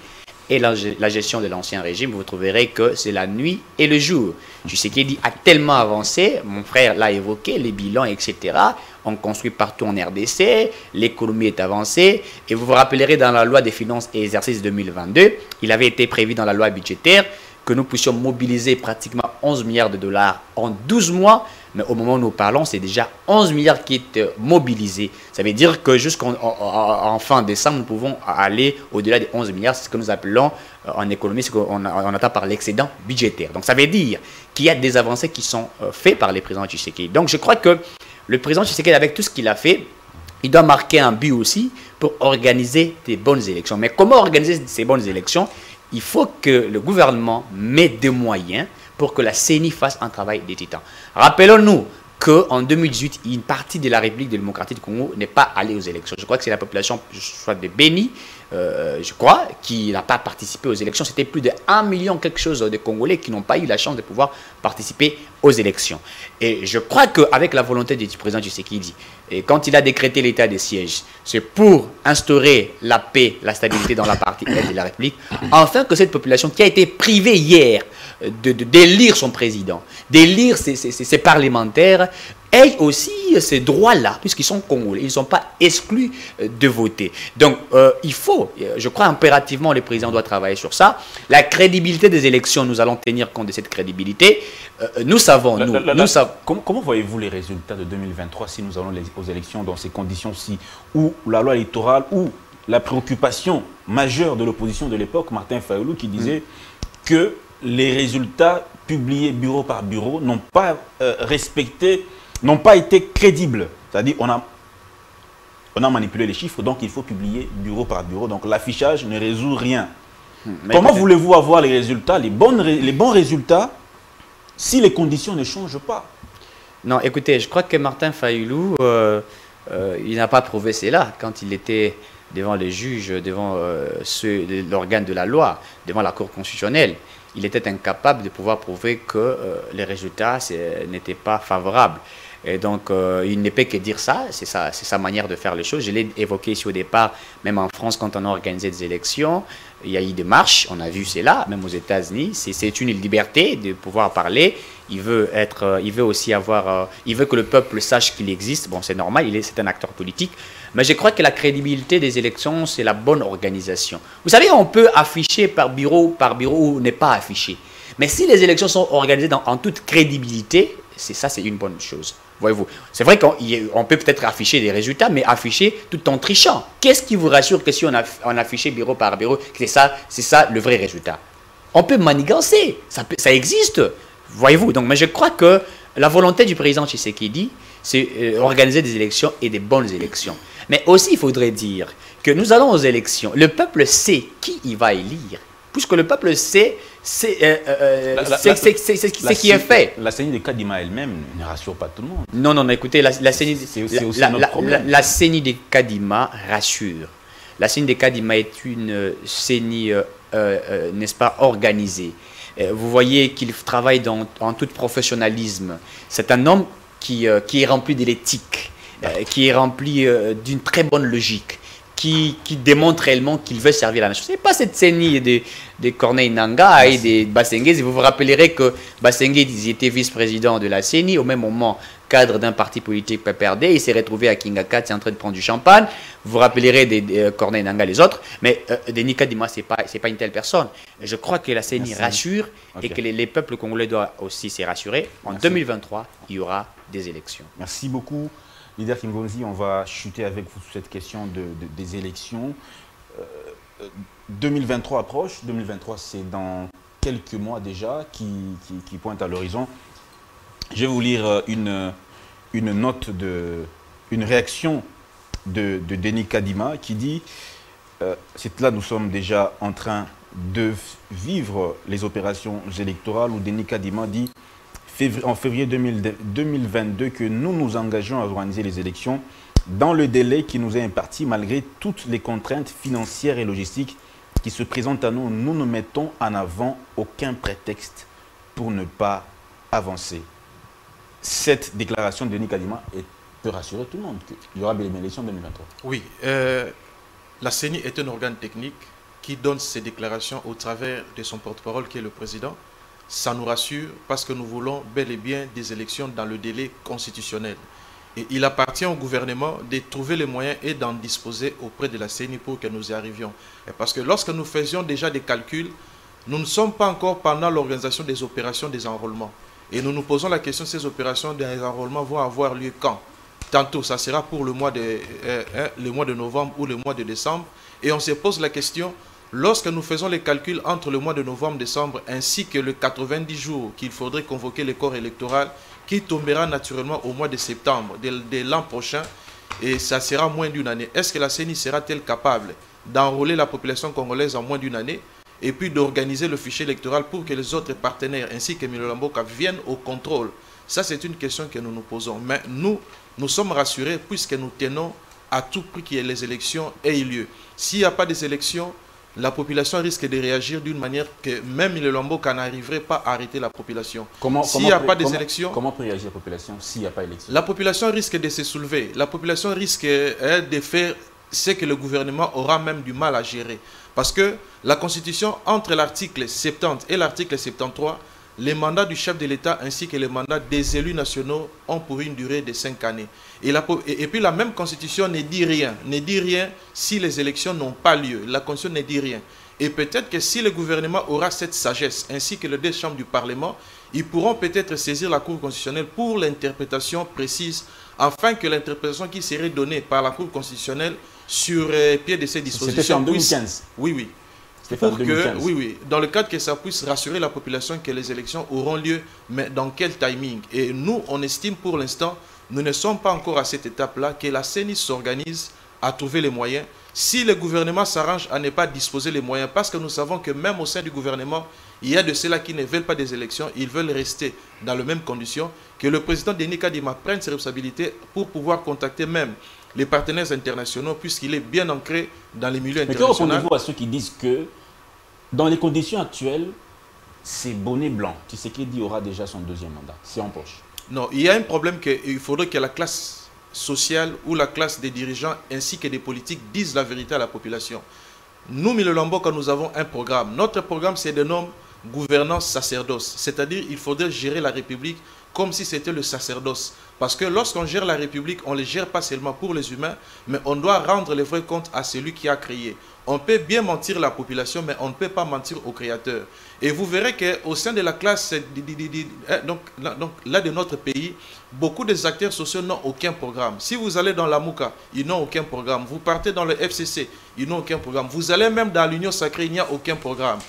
et la, gestion de l'ancien régime, vous trouverez que c'est la nuit et le jour. Tshisekedi a tellement avancé, mon frère l'a évoqué, les bilans, etc. On construit partout en RDC, l'économie est avancée. Et vous vous rappellerez dans la loi des finances et exercices 2022, il avait été prévu dans la loi budgétaire que nous puissions mobiliser pratiquement 11 milliards de dollars en 12 mois. Mais au moment où nous parlons, c'est déjà 11 milliards qui est euh, mobilisé. Ça veut dire que jusqu'en en, fin décembre, nous pouvons aller au-delà des 11 milliards. C'est ce que nous appelons euh, en économie, ce qu'on on attend par l'excédent budgétaire. Donc ça veut dire qu'il y a des avancées qui sont euh, faites par les présidents Tshisekedi. Donc je crois que le président Tshisekedi, avec tout ce qu'il a fait, il doit marquer un but aussi pour organiser des bonnes élections. Mais comment organiser ces bonnes élections? Il faut que le gouvernement mette des moyens pour que la CENI fasse un travail des titans. Rappelons-nous qu'en 2018, une partie de la République démocratique du Congo n'est pas allée aux élections. Je crois que c'est la population, soit de Béni, euh, je crois, qui n'a pas participé aux élections. C'était plus de 1 million quelque chose de Congolais qui n'ont pas eu la chance de pouvoir participer aux élections. Et je crois qu'avec la volonté du président Tshisekedi, et quand il a décrété l'état des sièges, c'est pour instaurer la paix, la stabilité dans la partie de la République, afin que cette population qui a été privée hier d'élire de, son président, d'élire ses, parlementaires, aient aussi ces droits-là, puisqu'ils sont congolais, ils ne sont pas exclus euh, de voter. Donc, euh, il faut, euh, je crois impérativement, le président doit travailler sur ça. La crédibilité des élections, nous allons tenir compte de cette crédibilité. nous savons, nous, nous savons. Comment, comment voyez-vous les résultats de 2023 si nous allons aux élections dans ces conditions-ci, où la loi électorale, où la préoccupation majeure de l'opposition de l'époque, Martin Fayoulou, qui disait mm. que les résultats publiés bureau par bureau n'ont pas respecté n'ont pas été crédibles. C'est-à-dire on a, on a manipulé les chiffres, donc il faut publier bureau par bureau. Donc l'affichage ne résout rien. Hmm, Comment voulez-vous avoir les résultats, les, bonnes, les bons résultats, si les conditions ne changent pas? Non, écoutez, je crois que Martin Fayoulou, euh, euh, il n'a pas prouvé cela quand il était devant les juges, devant euh, l'organe de la loi, devant la Cour constitutionnelle. Il était incapable de pouvoir prouver que les résultats n'étaient pas favorables. Et donc, euh, il ne peut que dire ça, c'est sa, manière de faire les choses. Je l'ai évoqué ici au départ, même en France, quand on a organisé des élections, il y a eu des marches, on a vu cela, même aux États-Unis. C'est une liberté de pouvoir parler. Il veut, être, euh, il veut aussi avoir, euh, il veut que le peuple sache qu'il existe. Bon, c'est normal, il est, c'est un acteur politique. Mais je crois que la crédibilité des élections, c'est la bonne organisation. Vous savez, on peut afficher par bureau, par bureau ou ne pas afficher. Mais si les élections sont organisées en toute crédibilité, c'est ça, c'est une bonne chose. Voyez-vous, c'est vrai qu'on peut peut-être afficher des résultats, mais afficher tout en trichant. Qu'est-ce qui vous rassure que si on, a, on affichait bureau par bureau, c'est ça, c'est ça le vrai résultat? On peut manigancer, ça, ça existe. Voyez-vous, donc, mais je crois que la volonté du président Tshisekedi, c'est euh, organiser des élections et des bonnes élections. Mais aussi, il faudrait dire que nous allons aux élections. Le peuple sait qui il va élire, puisque le peuple sait c'est euh, euh, ce qui est fait. La CENI de Kadima elle-même ne rassure pas tout le monde. Non, non, écoutez, la, la CENI, la, CENI de Kadima rassure. La CENI de Kadima est une CENI, euh, n'est-ce pas, organisée. Vous voyez qu'il travaille dans, en tout professionnalisme. C'est un homme qui, qui est rempli de l'éthique, qui est rempli d'une très bonne logique qui, démontre réellement qu'il veut servir la nation. Ce n'est pas cette CENI de, de Corneille Nanga et de Bassengue. Vous vous rappellerez que Bassengue était vice-président de la CENI, au même moment cadre d'un parti politique PPRD. Il s'est retrouvé à Kingaka, il est en train de prendre du champagne. Vous vous rappellerez de, euh, Corneille Nanga les autres. Mais euh, Denis Kadima, ce n'est pas, pas une telle personne. Je crois que la CENI rassure et que les, peuples congolais doivent aussi se rassurer. En 2023, il y aura des élections. Merci beaucoup. Leader Kimgonzi, on va chuter avec vous sur cette question des élections. 2023 euh, approche. 2023, c'est dans quelques mois déjà qui, pointe à l'horizon. Je vais vous lire euh, une, note, de, une réaction de, Denis Kadima qui dit euh, c'est là nous sommes déjà en train de vivre les opérations électorales où Denis Kadima dit en février 2022 que nous nous engageons à organiser les élections dans le délai qui nous est imparti malgré toutes les contraintes financières et logistiques qui se présentent à nous. Nous ne mettons en avant aucun prétexte pour ne pas avancer. Cette déclaration de Denis Kadima peut rassurer tout le monde qu'il y aura bien une élection en 2023. Oui, euh, la CENI est un organe technique qui donne ses déclarations au travers de son porte-parole qui est le président. Ça nous rassure parce que nous voulons bel et bien des élections dans le délai constitutionnel. Et il appartient au gouvernement de trouver les moyens et d'en disposer auprès de la CENI pour que nous y arrivions. Parce que lorsque nous faisions déjà des calculs, nous ne sommes pas encore pendant l'organisation des opérations des enrôlements. Et nous nous posons la question, ces opérations des enrôlements vont avoir lieu quand? Tantôt, ça sera pour euh, hein, le mois de novembre ou le mois de décembre. Et on se pose la question, lorsque nous faisons les calculs entre le mois de novembre, décembre, ainsi que le 90 jours qu'il faudrait convoquer le corps électoral, qui tombera naturellement au mois de septembre de, l'an prochain, et ça sera moins d'une année. Est-ce que la CENI sera-t-elle capable d'enrôler la population congolaise en moins d'une année et puis d'organiser le fichier électoral pour que les autres partenaires ainsi que Milolamboka viennent au contrôle? Ça, c'est une question que nous nous posons. Mais nous, nous sommes rassurés puisque nous tenons à tout prix que les élections aient lieu. S'il n'y a pas des élections, la population risque de réagir d'une manière que même le Lamboka n'arriverait pas à arrêter la population. S'il n'y a pas des élections... Comment peut réagir la population s'il n'y a pas d'élection La population risque de se soulever. La population risque hein, de faire ce que le gouvernement aura même du mal à gérer. Parce que la Constitution, entre l'article 70 et l'article 73, les mandats du chef de l'État ainsi que les mandats des élus nationaux ont pour une durée de cinq années. Et, et, puis la même constitution ne dit rien, ne dit rien si les élections n'ont pas lieu. La constitution ne dit rien. Et peut-être que si le gouvernement aura cette sagesse, ainsi que les deux chambres du Parlement, ils pourront peut-être saisir la Cour constitutionnelle pour l'interprétation précise, afin que l'interprétation qui serait donnée par la Cour constitutionnelle sur euh, pied de ces dispositions... C'était en 2015 Oui, oui. Pour que, oui, oui, dans le cadre que ça puisse rassurer la population que les élections auront lieu, mais dans quel timing? Et nous, on estime pour l'instant, nous ne sommes pas encore à cette étape-là, que la CENI s'organise à trouver les moyens. Si le gouvernement s'arrange à ne pas disposer les moyens, parce que nous savons que même au sein du gouvernement, il y a de ceux-là qui ne veulent pas des élections, ils veulent rester dans les mêmes conditions, que le président Denis Kadima prenne ses responsabilités pour pouvoir contacter même les partenaires internationaux, puisqu'il est bien ancré dans les milieux internationaux. Mais que répondez-vous à ceux qui disent que, dans les conditions actuelles, c'est bonnet blanc. dit aura déjà son deuxième mandat. C'est en poche. Non, il y a un problème qu'il faudrait que la classe sociale ou la classe des dirigeants ainsi que des politiques disent la vérité à la population. Nous, Milolambo, quand nous avons un programme, notre programme, c'est de nom gouvernance sacerdoce. C'est-à-dire, il faudrait gérer la République comme si c'était le sacerdoce. Parce que lorsqu'on gère la République, on ne les gère pas seulement pour les humains, mais on doit rendre les vrais comptes à celui qui a créé. On peut bien mentir la population, mais on ne peut pas mentir au créateur. Et vous verrez qu'au sein de la classe, hein, donc, donc là de notre pays, beaucoup des acteurs sociaux n'ont aucun programme. Si vous allez dans la Mouka, ils n'ont aucun programme. Vous partez dans le FCC, ils n'ont aucun programme. Vous allez même dans l'Union sacrée, il n'y a aucun programme.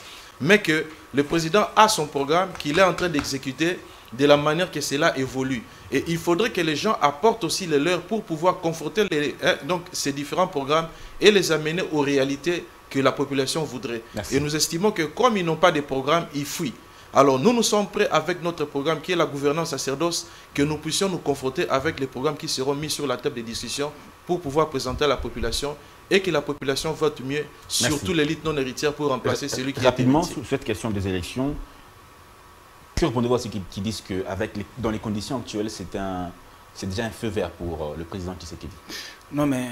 Mais que le président a son programme qu'il est en train d'exécuter de la manière que cela évolue. Et il faudrait que les gens apportent aussi les leurs pour pouvoir confronter les, hein, donc, ces différents programmes et les amener aux réalités que la population voudrait. Et nous estimons que comme ils n'ont pas de programme, ils fuient. Alors nous, nous sommes prêts avec notre programme qui est la gouvernance sacerdoce, que nous puissions nous confronter avec les programmes qui seront mis sur la table des discussions pour pouvoir présenter à la population et que la population vote mieux, surtout l'élite non héritière pour remplacer celui qui Rapidement, sur cette question des élections, que répondez-vous à ceux qui, disent que dans les conditions actuelles, c'est déjà un feu vert pour euh, le président Tshisekedi Non, mais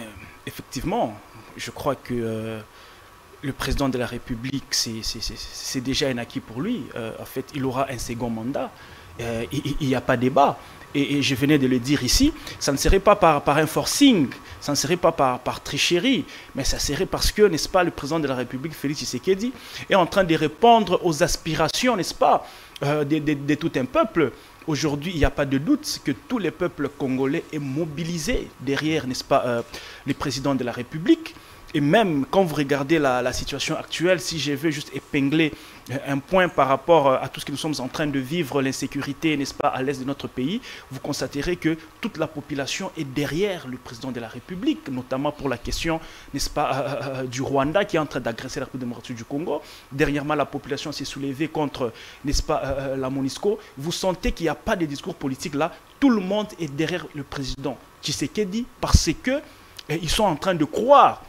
effectivement, je crois que euh, le président de la République, c'est déjà un acquis pour lui. Euh, en fait, il aura un second mandat. il n'y a pas débat. Et, je venais de le dire ici, ça ne serait pas par, par un forcing, ça ne serait pas par, par tricherie, mais ça serait parce que, n'est-ce pas, le président de la République, Félix Tshisekedi, est en train de répondre aux aspirations, n'est-ce pas, euh, de, tout un peuple. Aujourd'hui, il n'y a pas de doute que tout le peuple congolais est mobilisé derrière, n'est-ce pas, euh, le président de la République. Et même quand vous regardez la, situation actuelle, si je veux juste épingler un point par rapport euh, à tout ce que nous sommes en train de vivre, l'insécurité, n'est-ce pas, à l'est de notre pays, vous constaterez que toute la population est derrière le président de la République, notamment pour la question, n'est-ce pas, euh, du Rwanda qui est en train d'agresser la République démocratique du Congo. Dernièrement, la population s'est soulevée contre, n'est-ce pas, la MONUSCO. Vous sentez qu'il n'y a pas de discours politique là. Tout le monde est derrière le président Tshisekedi parce que ils sont en train de croire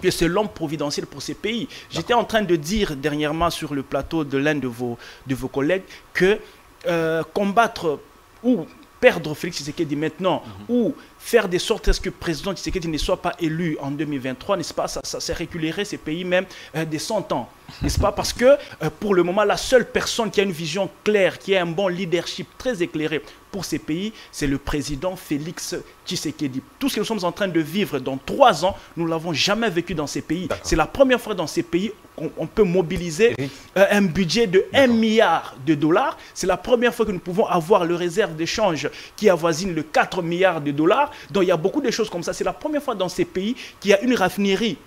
que c'est l'homme providentiel pour ces pays. J'étais en train de dire dernièrement sur le plateau de l'un de vos, de vos collègues que euh, combattre ou perdre Félix Tshisekedi maintenant mhm. ou faire des sortes à ce que le président Tshisekedi ne soit pas élu en 2023, n'est-ce pas? Ça, ça, reculerait ces pays même euh, des 100 ans, n'est-ce pas? Parce que euh, pour le moment, la seule personne qui a une vision claire, qui a un bon leadership très éclairé pour ces pays, c'est le président Félix Tshisekedi. Tout ce que nous sommes en train de vivre dans trois ans, nous ne l'avons jamais vécu dans ces pays. C'est la première fois dans ces pays qu'on peut mobiliser euh, un budget de 1 milliard de dollars. C'est la première fois que nous pouvons avoir le réserve d'échange qui avoisine le 4 milliards de dollars. Donc il y a beaucoup de choses comme ça. C'est la première fois dans ces pays qu'il y a une raffinerie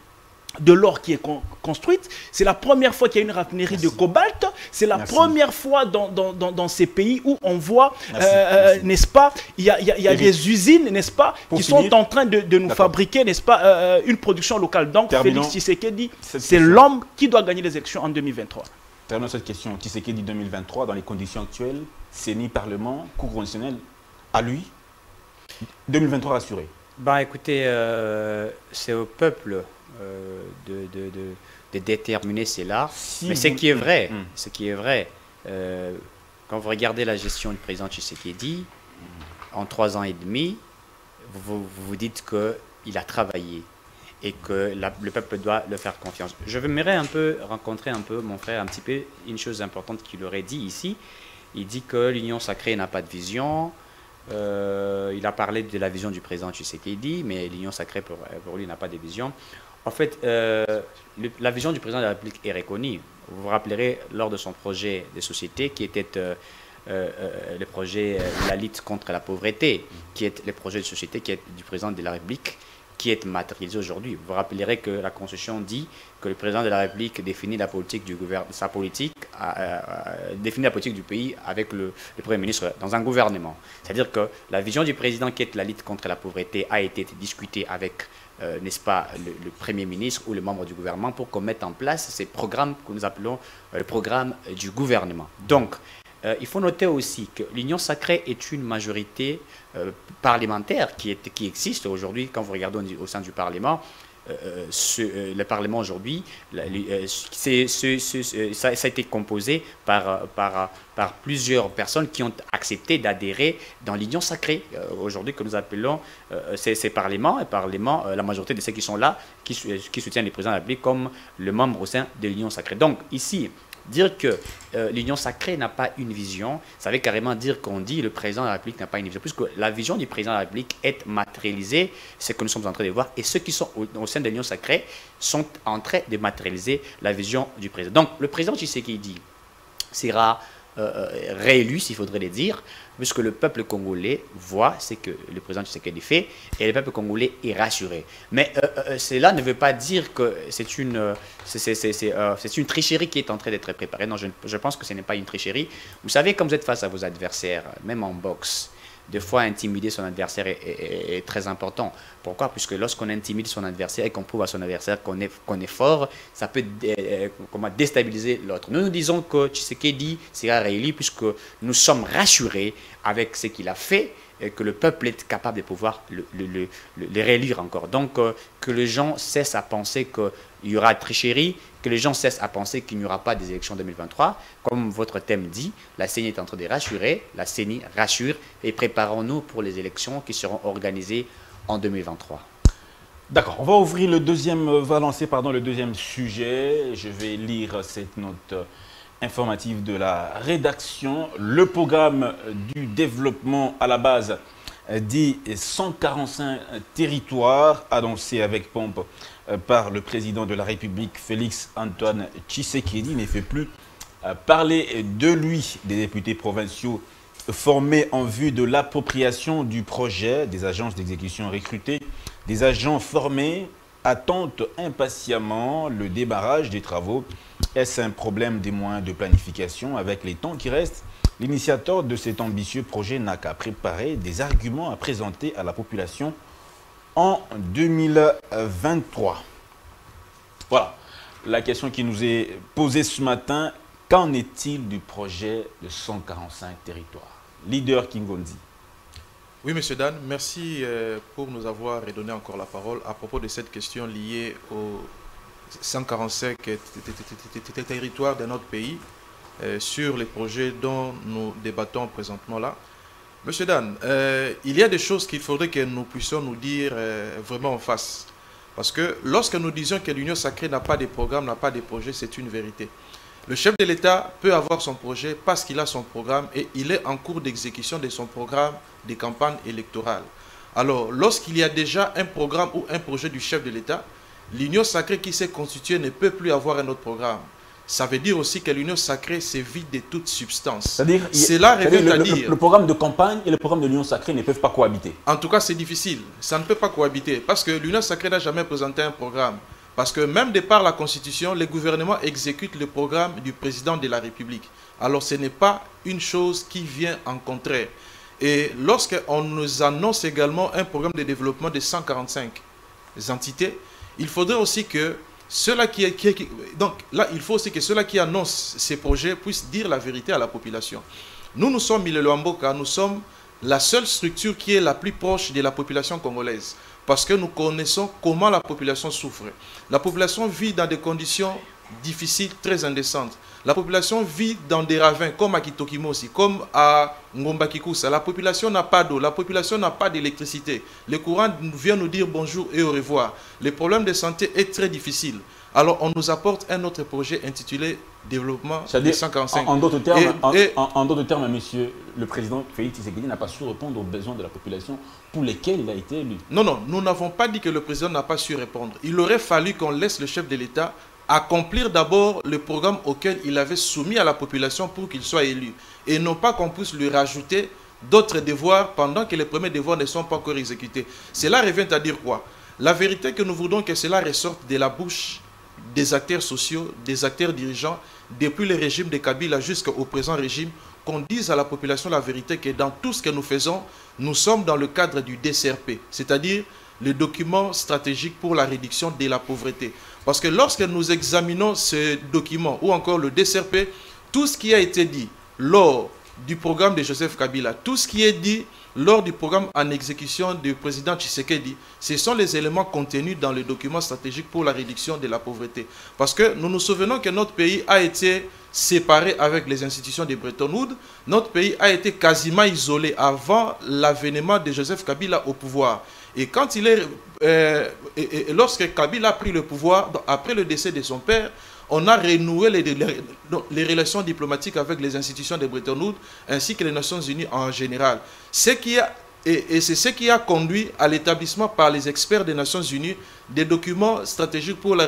de l'or qui est construite. C'est la première fois qu'il y a une raffinerie de cobalt. C'est la première fois dans, dans, ces pays où on voit, euh, euh, n'est-ce pas, il y a, y a des usines, n'est-ce pas, qui sont en train de, nous fabriquer, n'est-ce pas, euh, une production locale. Donc, Félix Tshisekedi, c'est l'homme qui doit gagner les élections en 2023. Terminons cette question. Tshisekedi 2023, dans les conditions actuelles, c'est ni Parlement, Cour constitutionnelle, à lui, 2023 assuré. Ben, écoutez, c'est au peuple euh, de, de, de, déterminer cela. Mais ce qui est vrai, hmm. ce qui est vrai, euh, quand vous regardez la gestion du président Tshisekedi, en trois ans et demi, vous vous, dites qu'il a travaillé et que le peuple doit le faire confiance. Je voudrais un peu rencontrer un peu mon frère, un petit peu une chose importante qu'il aurait dit ici. Il dit que l'Union sacrée n'a pas de vision. Euh, il a parlé de la vision du président Tshisekedi, mais l'Union sacrée pour, pour lui n'a pas de vision. En fait, euh, la vision du président de la République est reconnue. Vous vous rappellerez lors de son projet de société qui était euh, euh, le projet la lutte contre la pauvreté, qui est le projet de société qui est du président de la République, qui est matérialisé aujourd'hui. Vous vous rappellerez que la Constitution dit que le président de la République définit la politique du sa politique, définit la politique du pays avec le Premier ministre dans un gouvernement. C'est-à-dire que la vision du président qui est la lutte contre la pauvreté a été discutée avec euh, n'est-ce pas, le, Premier ministre ou les membres du gouvernement pour qu'on mette en place ces programmes que nous appelons euh, le programme du gouvernement. Donc, euh, il faut noter aussi que l'Union sacrée est une majorité parlementaire qui existe aujourd'hui quand vous regardez au sein du Parlement. Euh, euh, le Parlement aujourd'hui, euh, ça, a été composé par, par, par, plusieurs personnes qui ont accepté d'adhérer dans l'Union sacrée, aujourd'hui que nous appelons ces, parlements, et parlements, la majorité de ceux qui sont là, qui, qui soutiennent les présidents de la République comme le membre au sein de l'Union sacrée. Donc ici, Dire que euh, l'union sacrée n'a pas une vision, ça veut carrément dire qu'on dit le président de la République n'a pas une vision, puisque la vision du président de la République est matérialisée, c'est ce que nous sommes en train de voir, et ceux qui sont au, sein de l'union sacrée sont en train de matérialiser la vision du président. Donc le président Tshisekedi sera euh, euh, réélu, s'il faudrait le dire, puisque le peuple congolais voit ce que le président Tshisekedi fait et le peuple congolais est rassuré. Mais euh, cela ne veut pas dire que c'est une, une tricherie qui est en train d'être préparée. Non, je, je pense que ce n'est pas une tricherie. Vous savez, comme vous êtes face à vos adversaires, même en boxe, des fois, intimider son adversaire est, très important. Pourquoi? Puisque lorsqu'on intimide son adversaire et qu'on prouve à son adversaire qu'on est, est fort, ça peut euh, déstabiliser l'autre. Nous nous disons que Tshisekedi sera réélu puisque nous sommes rassurés avec ce qu'il a fait que le peuple est capable de pouvoir le, le, le, réélire encore. Donc, euh, que les gens cessent à penser qu'il y aura tricherie, que les gens cessent à penser qu'il n'y aura pas des élections 2023. Comme votre thème dit, la CENI est en train de rassurer, la CENI rassure et préparons-nous pour les élections qui seront organisées en 2023. D'accord, on va ouvrir le deuxième, euh, va lancer pardon, le deuxième sujet. Je vais lire cette note informative de la rédaction. Le programme du développement à la base dit 145 territoires annoncés avec pompe euh, par le président de la République, Félix Antoine Tshisekedi, ne fait plus euh, parler de lui, des députés provinciaux formés en vue de l'appropriation du projet, des agences d'exécution recrutées, des agents formés attendent impatiemment le débarrage des travaux. Est-ce un problème des moyens de planification avec les temps qui restent? L'initiateur de cet ambitieux projet n'a qu'à préparer des arguments à présenter à la population en 2023. Voilà la question qui nous est posée ce matin. Qu'en est-il du projet de 145 territoires? Leader Kingondi. Oui, Monsieur Dan, merci euh, pour nous avoir redonné encore la parole à propos de cette question liée aux 145 territoires de notre pays euh, sur les projets dont nous débattons présentement là. Monsieur Dan, euh, il y a des choses qu'il faudrait que nous puissions nous dire euh, vraiment en face. Parce que lorsque nous disons que l'Union sacrée n'a pas de programme, n'a pas de projet, c'est une vérité. Le chef de l'État peut avoir son projet parce qu'il a son programme et il est en cours d'exécution de son programme de campagne électorale. Alors, lorsqu'il y a déjà un programme ou un projet du chef de l'État, l'Union sacrée qui s'est constituée ne peut plus avoir un autre programme ça veut dire aussi que l'union sacrée c'est vide de toute substance. C'est-à-dire, revient à dire... Le, programme de campagne et le programme de l'union sacrée ne peuvent pas cohabiter. En tout cas, c'est difficile. Ça ne peut pas cohabiter parce que l'union sacrée n'a jamais présenté un programme. Parce que même de par la Constitution, les gouvernements exécutent le programme du président de la République. Alors ce n'est pas une chose qui vient en contraire. Et lorsqu'on nous annonce également un programme de développement de 145 entités, il faudrait aussi que ceux qui, donc là, il faut aussi que ceux-là qui annoncent ces projets puissent dire la vérité à la population. Nous, nous sommes Milelo Amboka, nous sommes la seule structure qui est la plus proche de la population congolaise parce que nous connaissons comment la population souffre. La population vit dans des conditions difficiles, très indécentes. La population vit dans des ravins comme à Kitokimosi, comme à Ngombakikusa. La population n'a pas d'eau, la population n'a pas d'électricité. Le courant vient nous dire bonjour et au revoir. Le problème de santé est très difficile. Alors on nous apporte un autre projet intitulé Développement 145. En, d'autres termes, en, d'autres termes, monsieur le président Félix Tshisekedi n'a pas su répondre aux besoins de la population pour lesquels il a été élu. Non, non, nous n'avons pas dit que le président n'a pas su répondre. Il aurait fallu qu'on laisse le chef de l'État accomplir d'abord le programme auquel il avait soumis à la population pour qu'il soit élu. Et non pas qu'on puisse lui rajouter d'autres devoirs pendant que les premiers devoirs ne sont pas encore exécutés. Cela revient à dire quoi? La vérité que nous voudons que cela ressorte de la bouche des acteurs sociaux, des acteurs dirigeants, depuis le régime de Kabila jusqu'au présent régime, qu'on dise à la population la vérité que dans tout ce que nous faisons, nous sommes dans le cadre du DCRP, c'est-à-dire le document stratégique pour la réduction de la pauvreté. Parce que lorsque nous examinons ce document, ou encore le DCRP, tout ce qui a été dit lors du programme de Joseph Kabila, tout ce qui est dit lors du programme en exécution du président Tshisekedi, ce sont les éléments contenus dans le document stratégique pour la réduction de la pauvreté. Parce que nous nous souvenons que notre pays a été séparé avec les institutions de Bretton Woods. Notre pays a été quasiment isolé avant l'avènement de Joseph Kabila au pouvoir. Et quand il est, euh, et, lorsque Kabila a pris le pouvoir, après le décès de son père, on a renoué les, les, relations diplomatiques avec les institutions de Bretton Woods ainsi que les Nations Unies en général. Ce qui a, et, c'est ce qui a conduit à l'établissement par les experts des Nations Unies des documents stratégiques pour la,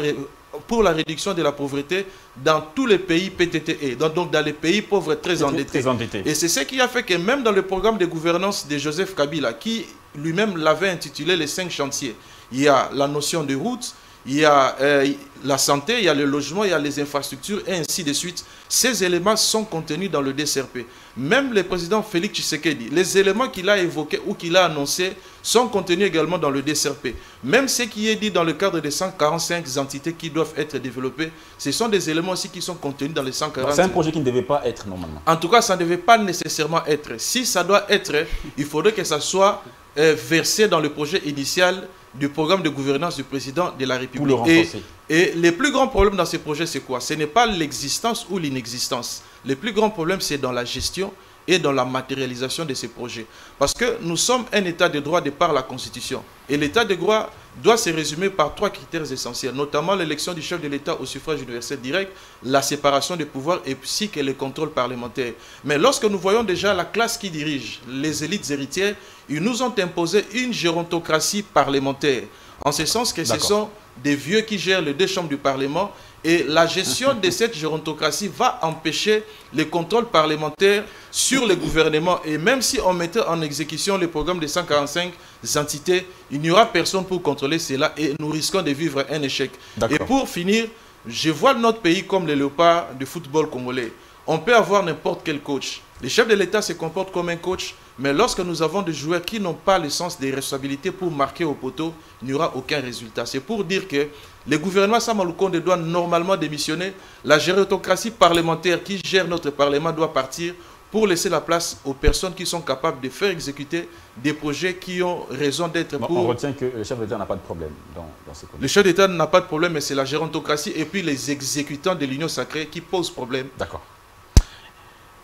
pour la réduction de la pauvreté dans tous les pays PTTE, donc dans les pays pauvres très endettés. Très endettés. Et c'est ce qui a fait que même dans le programme de gouvernance de Joseph Kabila, qui lui-même l'avait intitulé les cinq chantiers, il y a la notion de route, il y a euh, la santé, il y a le logement, il y a les infrastructures, et ainsi de suite. Ces éléments sont contenus dans le DCRP. Même le président Félix Tshisekedi, les éléments qu'il a évoqués ou qu'il a annoncés sont contenus également dans le DCRP. Même ce qui est dit dans le cadre des 145 entités qui doivent être développées, ce sont des éléments aussi qui sont contenus dans les 145. C'est un projet qui ne devait pas être normalement. En tout cas, ça ne devait pas nécessairement être. Si ça doit être, il faudrait que ça soit euh, versé dans le projet initial du programme de gouvernance du président de la République. et, et les plus grands problèmes dans ces projets, c'est quoi? Ce n'est pas l'existence ou l'inexistence. Les plus grands problèmes, c'est dans la gestion et dans la matérialisation de ces projets. Parce que nous sommes un État de droit de par la Constitution. Et l'État de droit doit se résumer par trois critères essentiels, notamment l'élection du chef de l'État au suffrage universel direct, la séparation des pouvoirs et puis que le contrôle parlementaire. Mais lorsque nous voyons déjà la classe qui dirige, les élites héritières, ils nous ont imposé une gérontocratie parlementaire. En ce sens que ce sont des vieux qui gèrent les deux chambres du Parlement et la gestion de cette gérontocratie va empêcher les contrôles parlementaires sur le gouvernement. Et même si on mettait en exécution le programme des 145 entités, il n'y aura personne pour contrôler cela et nous risquons de vivre un échec. Et pour finir, je vois notre pays comme le léopard du football congolais. On peut avoir n'importe quel coach. Les chefs de l'État se comportent comme un coach, mais lorsque nous avons des joueurs qui n'ont pas le sens des responsabilités pour marquer au poteau, il n'y aura aucun résultat. C'est pour dire que le gouvernement Samaloukonde doit normalement démissionner. La gérontocratie parlementaire qui gère notre Parlement doit partir pour laisser la place aux personnes qui sont capables de faire exécuter des projets qui ont raison d'être pour... On retient que le chef d'État n'a pas de problème dans, dans ces Le chef d'État n'a pas de problème, mais c'est la gérontocratie et puis les exécutants de l'Union sacrée qui posent problème. D'accord.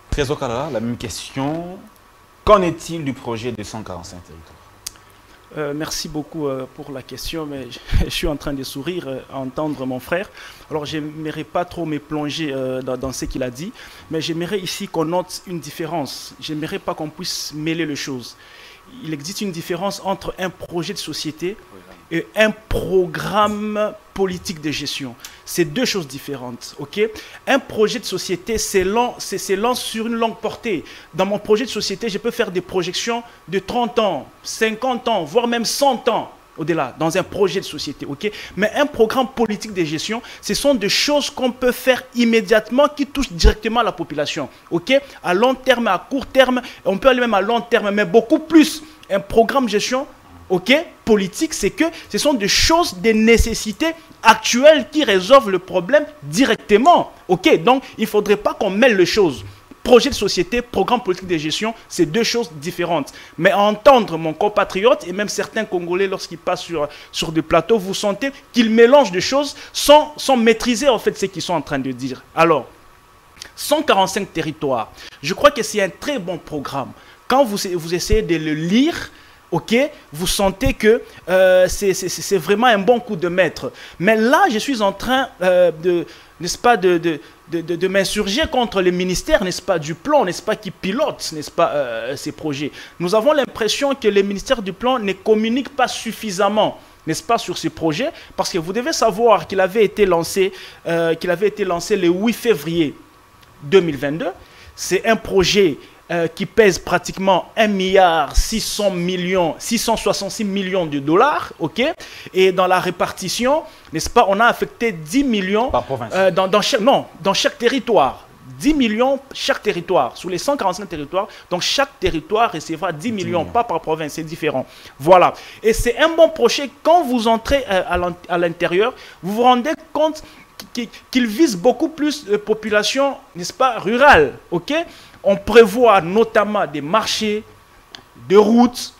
Trésor la même question. Qu'en est-il du projet des 145 territoires? Euh, merci beaucoup euh, pour la question, mais je, suis en train de sourire euh, à entendre mon frère. Alors, j'aimerais pas trop me plonger dans, dans, ce qu'il a dit, mais j'aimerais ici qu'on note une différence. J'aimerais pas qu'on puisse mêler les choses. Il existe une différence entre un projet de société et un programme politique de gestion. C'est deux choses différentes, ok? Un projet de société, c'est lent, sur une longue portée. Dans mon projet de société, je peux faire des projections de 30 ans, 50 ans, voire même 100 ans au-delà, dans un projet de société, ok? Mais un programme politique de gestion, ce sont des choses qu'on peut faire immédiatement qui touchent directement la population, ok? À long terme, à court terme, on peut aller même à long terme, mais beaucoup plus. Un programme de gestion, ok, politique, c'est que ce sont des choses, des nécessités actuelles qui résolvent le problème directement. Ok, donc il ne faudrait pas qu'on mêle les choses. Projet de société, programme politique de gestion, c'est deux choses différentes. Mais entendre mon compatriote et même certains Congolais lorsqu'ils passent sur, sur des plateaux, vous sentez qu'ils mélangent des choses sans, sans maîtriser en fait ce qu'ils sont en train de dire. Alors, 145 territoires, je crois que c'est un très bon programme. Quand vous, vous essayez de le lire, ok, vous sentez que euh, c'est vraiment un bon coup de maître. Mais là, je suis en train euh, de, n'est-ce pas, de, de, de, m'insurger contre les ministères, n'est-ce pas, du plan, n'est-ce pas, qui pilotent, n'est-ce pas, euh, ces projets. Nous avons l'impression que les ministères du plan ne communiquent pas suffisamment n'est-ce pas, sur ces projets, parce que vous devez savoir qu'il avait lancé, qu'il avait été lancé le 8 février 2022. C'est un projet euh, qui pèse pratiquement 1 milliard 600 millions, 666 millions de dollars, ok? Et dans la répartition, n'est-ce pas, on a affecté 10 millions euh, dans, dans, chaque, non, dans chaque territoire. 10 millions chaque territoire, sur les 145 territoires. Donc chaque territoire recevra 10 millions, pas par province, c'est différent. Voilà. Et c'est un bon projet. Quand vous entrez euh, à l'intérieur, vous vous rendez compte qu'il vise beaucoup plus de population, n'est-ce pas, rurale. ok? On prévoit notamment des marchés, des routes,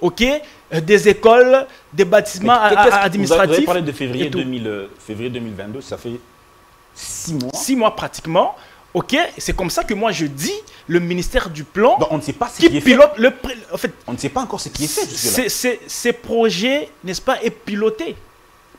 ok, euh, des écoles, des bâtiments administratifs. Vous avez parlé de février, 2000, février 2022, ça fait six mois. Six mois pratiquement. Ok, c'est comme ça que moi je dis le ministère du plan. on ne sait pas ce qui, est pilote Le, en fait, on ne sait pas encore ce qui est fait. Ces projets, n'est-ce pas, est piloté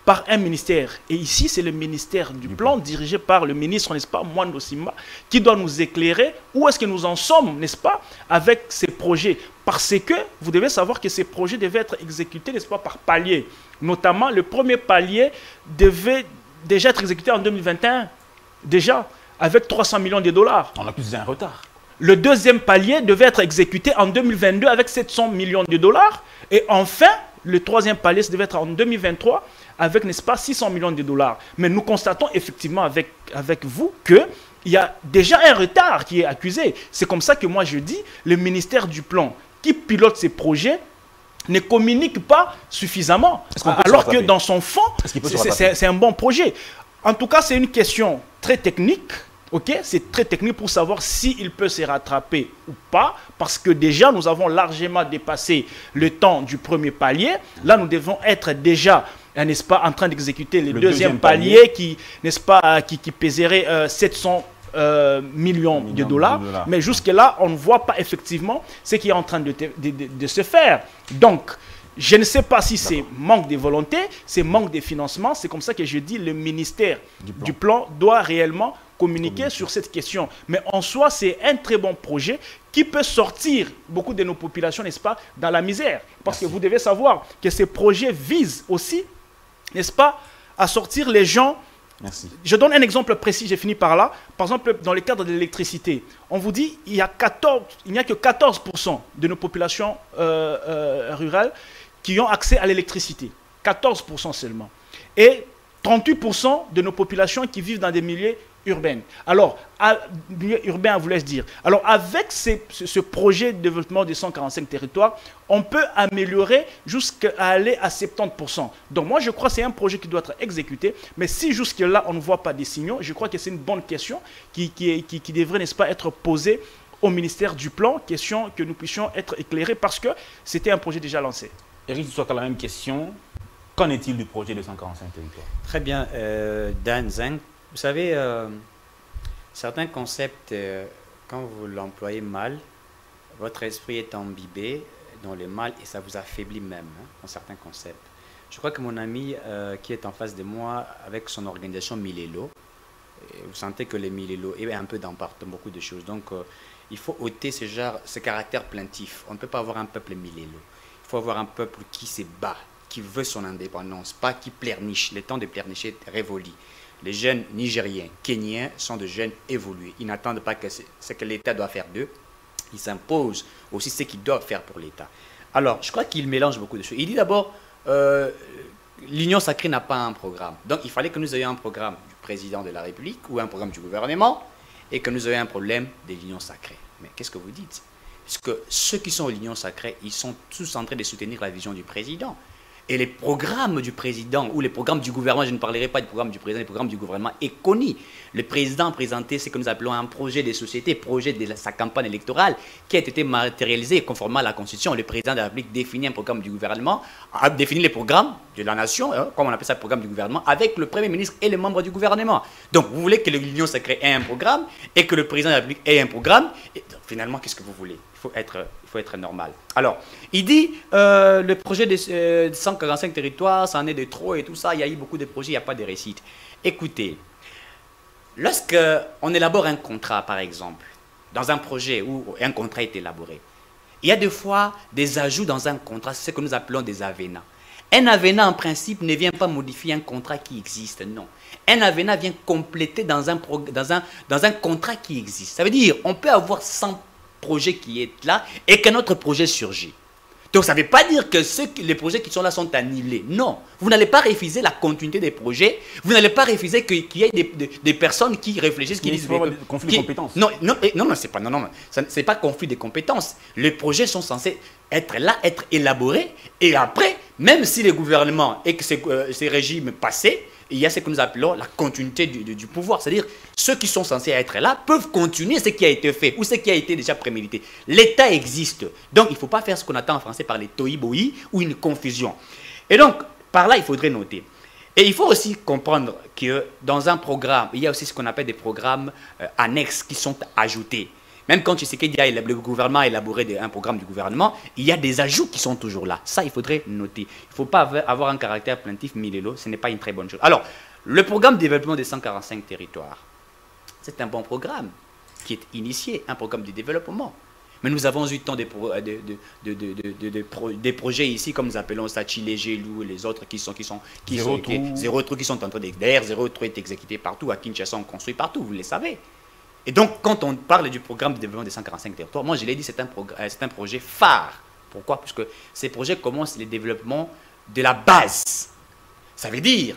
par un ministère. Et ici, c'est le ministère du, plan, dirigé par le ministre, n'est-ce pas, Mwando Simba, qui doit nous éclairer où est-ce que nous en sommes, n'est-ce pas, avec ces projets. Parce que vous devez savoir que ces projets devaient être exécutés, n'est-ce pas, par palier. Notamment, le premier palier devait déjà être exécuté en 2021, déjà, avec 300 millions de dollars. On a plus un retard. Le deuxième palier devait être exécuté en 2022 avec 700 millions de dollars. Et enfin, le troisième palier devait être en 2023 avec, n'est-ce pas, 600 millions de dollars. Mais nous constatons effectivement avec, avec vous qu'il y a déjà un retard qui est accusé. C'est comme ça que moi je dis, le ministère du Plan qui pilote ces projets ne communique pas suffisamment. Alors que dans son fond, c'est un bon projet. En tout cas, c'est une question très technique. Ok, c'est très technique pour savoir s'il peut se rattraper ou pas, parce que déjà nous avons largement dépassé le temps du premier palier. Là, nous devons être déjà n'est-ce pas, en train d'exécuter le, deuxième, palier, qui, n'est-ce pas, qui, qui pèserait 700 euh, euh, millions, de, dollars. Mais jusque-là, on ne voit pas effectivement ce qui est en train de, de, se faire. Donc, je ne sais pas si c'est manque de volonté, c'est manque de financement. C'est comme ça que je dis le ministère du plan, doit réellement communiquer sur cette question. Mais en soi, c'est un très bon projet qui peut sortir beaucoup de nos populations, n'est-ce pas, dans la misère. Parce que vous devez savoir que ces projets visent aussi n'est-ce pas, à sortir les gens. Merci. Je donne un exemple précis, j'ai fini par là. Par exemple, dans le cadre de l'électricité, on vous dit il y a 14, il n'y a que 14% de nos populations euh, euh, rurales qui ont accès à l'électricité. 14% seulement. Et 38% de nos populations qui vivent dans des milieux urbaine. Alors, urbain, vous laisse dire. Alors, avec ce, projet de développement des 145 territoires, on peut améliorer jusqu'à aller à 70%. Donc, moi, je crois que c'est un projet qui doit être exécuté. Mais si jusque-là, on ne voit pas des signaux, je crois que c'est une bonne question qui, qui, qui devrait, n'est-ce pas, être posée au ministère du Plan, question que nous puissions être éclairés parce que c'était un projet déjà lancé. Eric, tu la même question. Qu'en est-il du projet de 145 territoires? Très bien. Euh, Dan Zeng, vous savez, euh, certains concepts, euh, quand vous l'employez mal, votre esprit est imbibé dans le mal et ça vous affaiblit même hein, dans certains concepts. Je crois que mon ami euh, qui est en face de moi avec son organisation Milelo, vous sentez que les Milelo est un peu dans beaucoup de choses. Donc il faut ôter ce, genre, ce caractère plaintif. On ne peut pas avoir un peuple Milelo. Il faut avoir un peuple qui se bat, qui veut son indépendance, pas qui pleurniche. Le temps de pleurnicher est révolu. Les jeunes nigériens, kenyans sont de jeunes évolués. Ils n'attendent pas que ce que l'État doit faire d'eux. Ils s'imposent aussi ce qu'ils doivent faire pour l'État. Alors, je crois qu'il mélange beaucoup de choses. Il dit d'abord, euh, l'Union sacrée n'a pas un programme. Donc, il fallait que nous ayons un programme du président de la République ou un programme du gouvernement et que nous ayons un problème de l'Union sacrée. Mais qu'est-ce que vous dites? Parce que ceux qui sont à l'Union sacrée, ils sont tous en train de soutenir la vision du président. Et les programmes du président ou les programmes du gouvernement, je ne parlerai pas du programme du président, les programmes du gouvernement est connu. Le président a présenté ce que nous appelons un projet de société, projet de sa campagne électorale, qui a été matérialisé conformément à la Constitution. Le président de la République définit un programme du gouvernement, a défini les programmes de la nation, hein, comme on appelle ça le programme du gouvernement, avec le Premier ministre et les membres du gouvernement. Donc vous voulez que l'Union sacrée ait un programme et que le président de la République ait un programme. Et finalement, qu'est-ce que vous voulez? Il faut, être, il faut être normal. Alors, il dit, euh, le projet de, 145 euh, territoires, ça en est de trop et tout ça, il y a eu beaucoup de projets, il n'y a pas de récits. Écoutez, lorsqu'on élabore un contrat, par exemple, dans un projet où un contrat est élaboré, il y a des fois des ajouts dans un contrat, c'est ce que nous appelons des avénats. Un avénat, en principe, ne vient pas modifier un contrat qui existe, non. Un avénat vient compléter dans un, dans un, dans un contrat qui existe. Ça veut dire, on peut avoir 100 projets qui est là et qu'un autre projet surgit. Donc ça ne veut pas dire que ceux, les projets qui sont là sont annulés. Non, vous n'allez pas refuser la continuité des projets. Vous n'allez pas refuser qu'il y ait des, des, personnes qui réfléchissent, qui disent... conflit de compétences. Non, non, non, non c'est pas, non, non, c'est pas conflit de compétences. Les projets sont censés être là, être élaborés, et après, même si les gouvernements et que ces, euh, ces régimes passaient, il y a ce que nous appelons la continuité du, pouvoir. C'est-à-dire, ceux qui sont censés être là peuvent continuer ce qui a été fait ou ce qui a été déjà prémédité. L'État existe. Donc, il ne faut pas faire ce qu'on attend en français par les toïboï ou une confusion. Et donc, par là, il faudrait noter. Et il faut aussi comprendre que dans un programme, il y a aussi ce qu'on appelle des programmes euh, annexes qui sont ajoutés. Même quand a le gouvernement a élaboré un programme du gouvernement, il y a des ajouts qui sont toujours là. Ça, il faudrait noter. Il ne faut pas avoir un caractère plaintif Milelo, ce n'est pas une très bonne chose. Alors, le programme de développement des 145 territoires, c'est un bon programme qui est initié, un programme de développement. Mais nous avons eu tant de, des projets ici, comme nous appelons ça, Chile, Gelou et les autres qui sont, qui sont, qui zéro sont, qui, zéro qui sont en train d'être, d'ailleurs, zéro trou est exécuté partout, à Kinshasa, on construit partout, vous le savez. Et donc, quand on parle du programme de développement des 145 territoires, moi je l'ai dit, c'est un, euh, un, projet phare. Pourquoi? Parce que ces projets commencent le développement de la base. Ça veut dire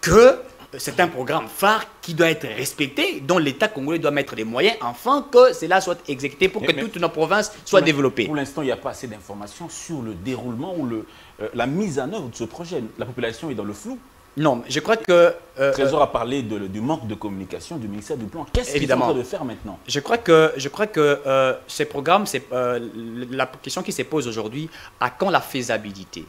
que c'est un programme phare qui doit être respecté, dont l'État congolais doit mettre les moyens afin que cela soit exécuté pour que toutes nos provinces soient développées. Pour l'instant, il n'y a pas assez d'informations sur le déroulement ou le, euh, la mise en œuvre de ce projet. La population est dans le flou. Non, je crois que... Euh, Trésor a parlé du manque de communication du ministère du Plan. Qu'est-ce qu'il est en train de faire maintenant? Je crois que, je crois que euh, ces programmes, c'est euh, la question qui se pose aujourd'hui, à quand la faisabilité?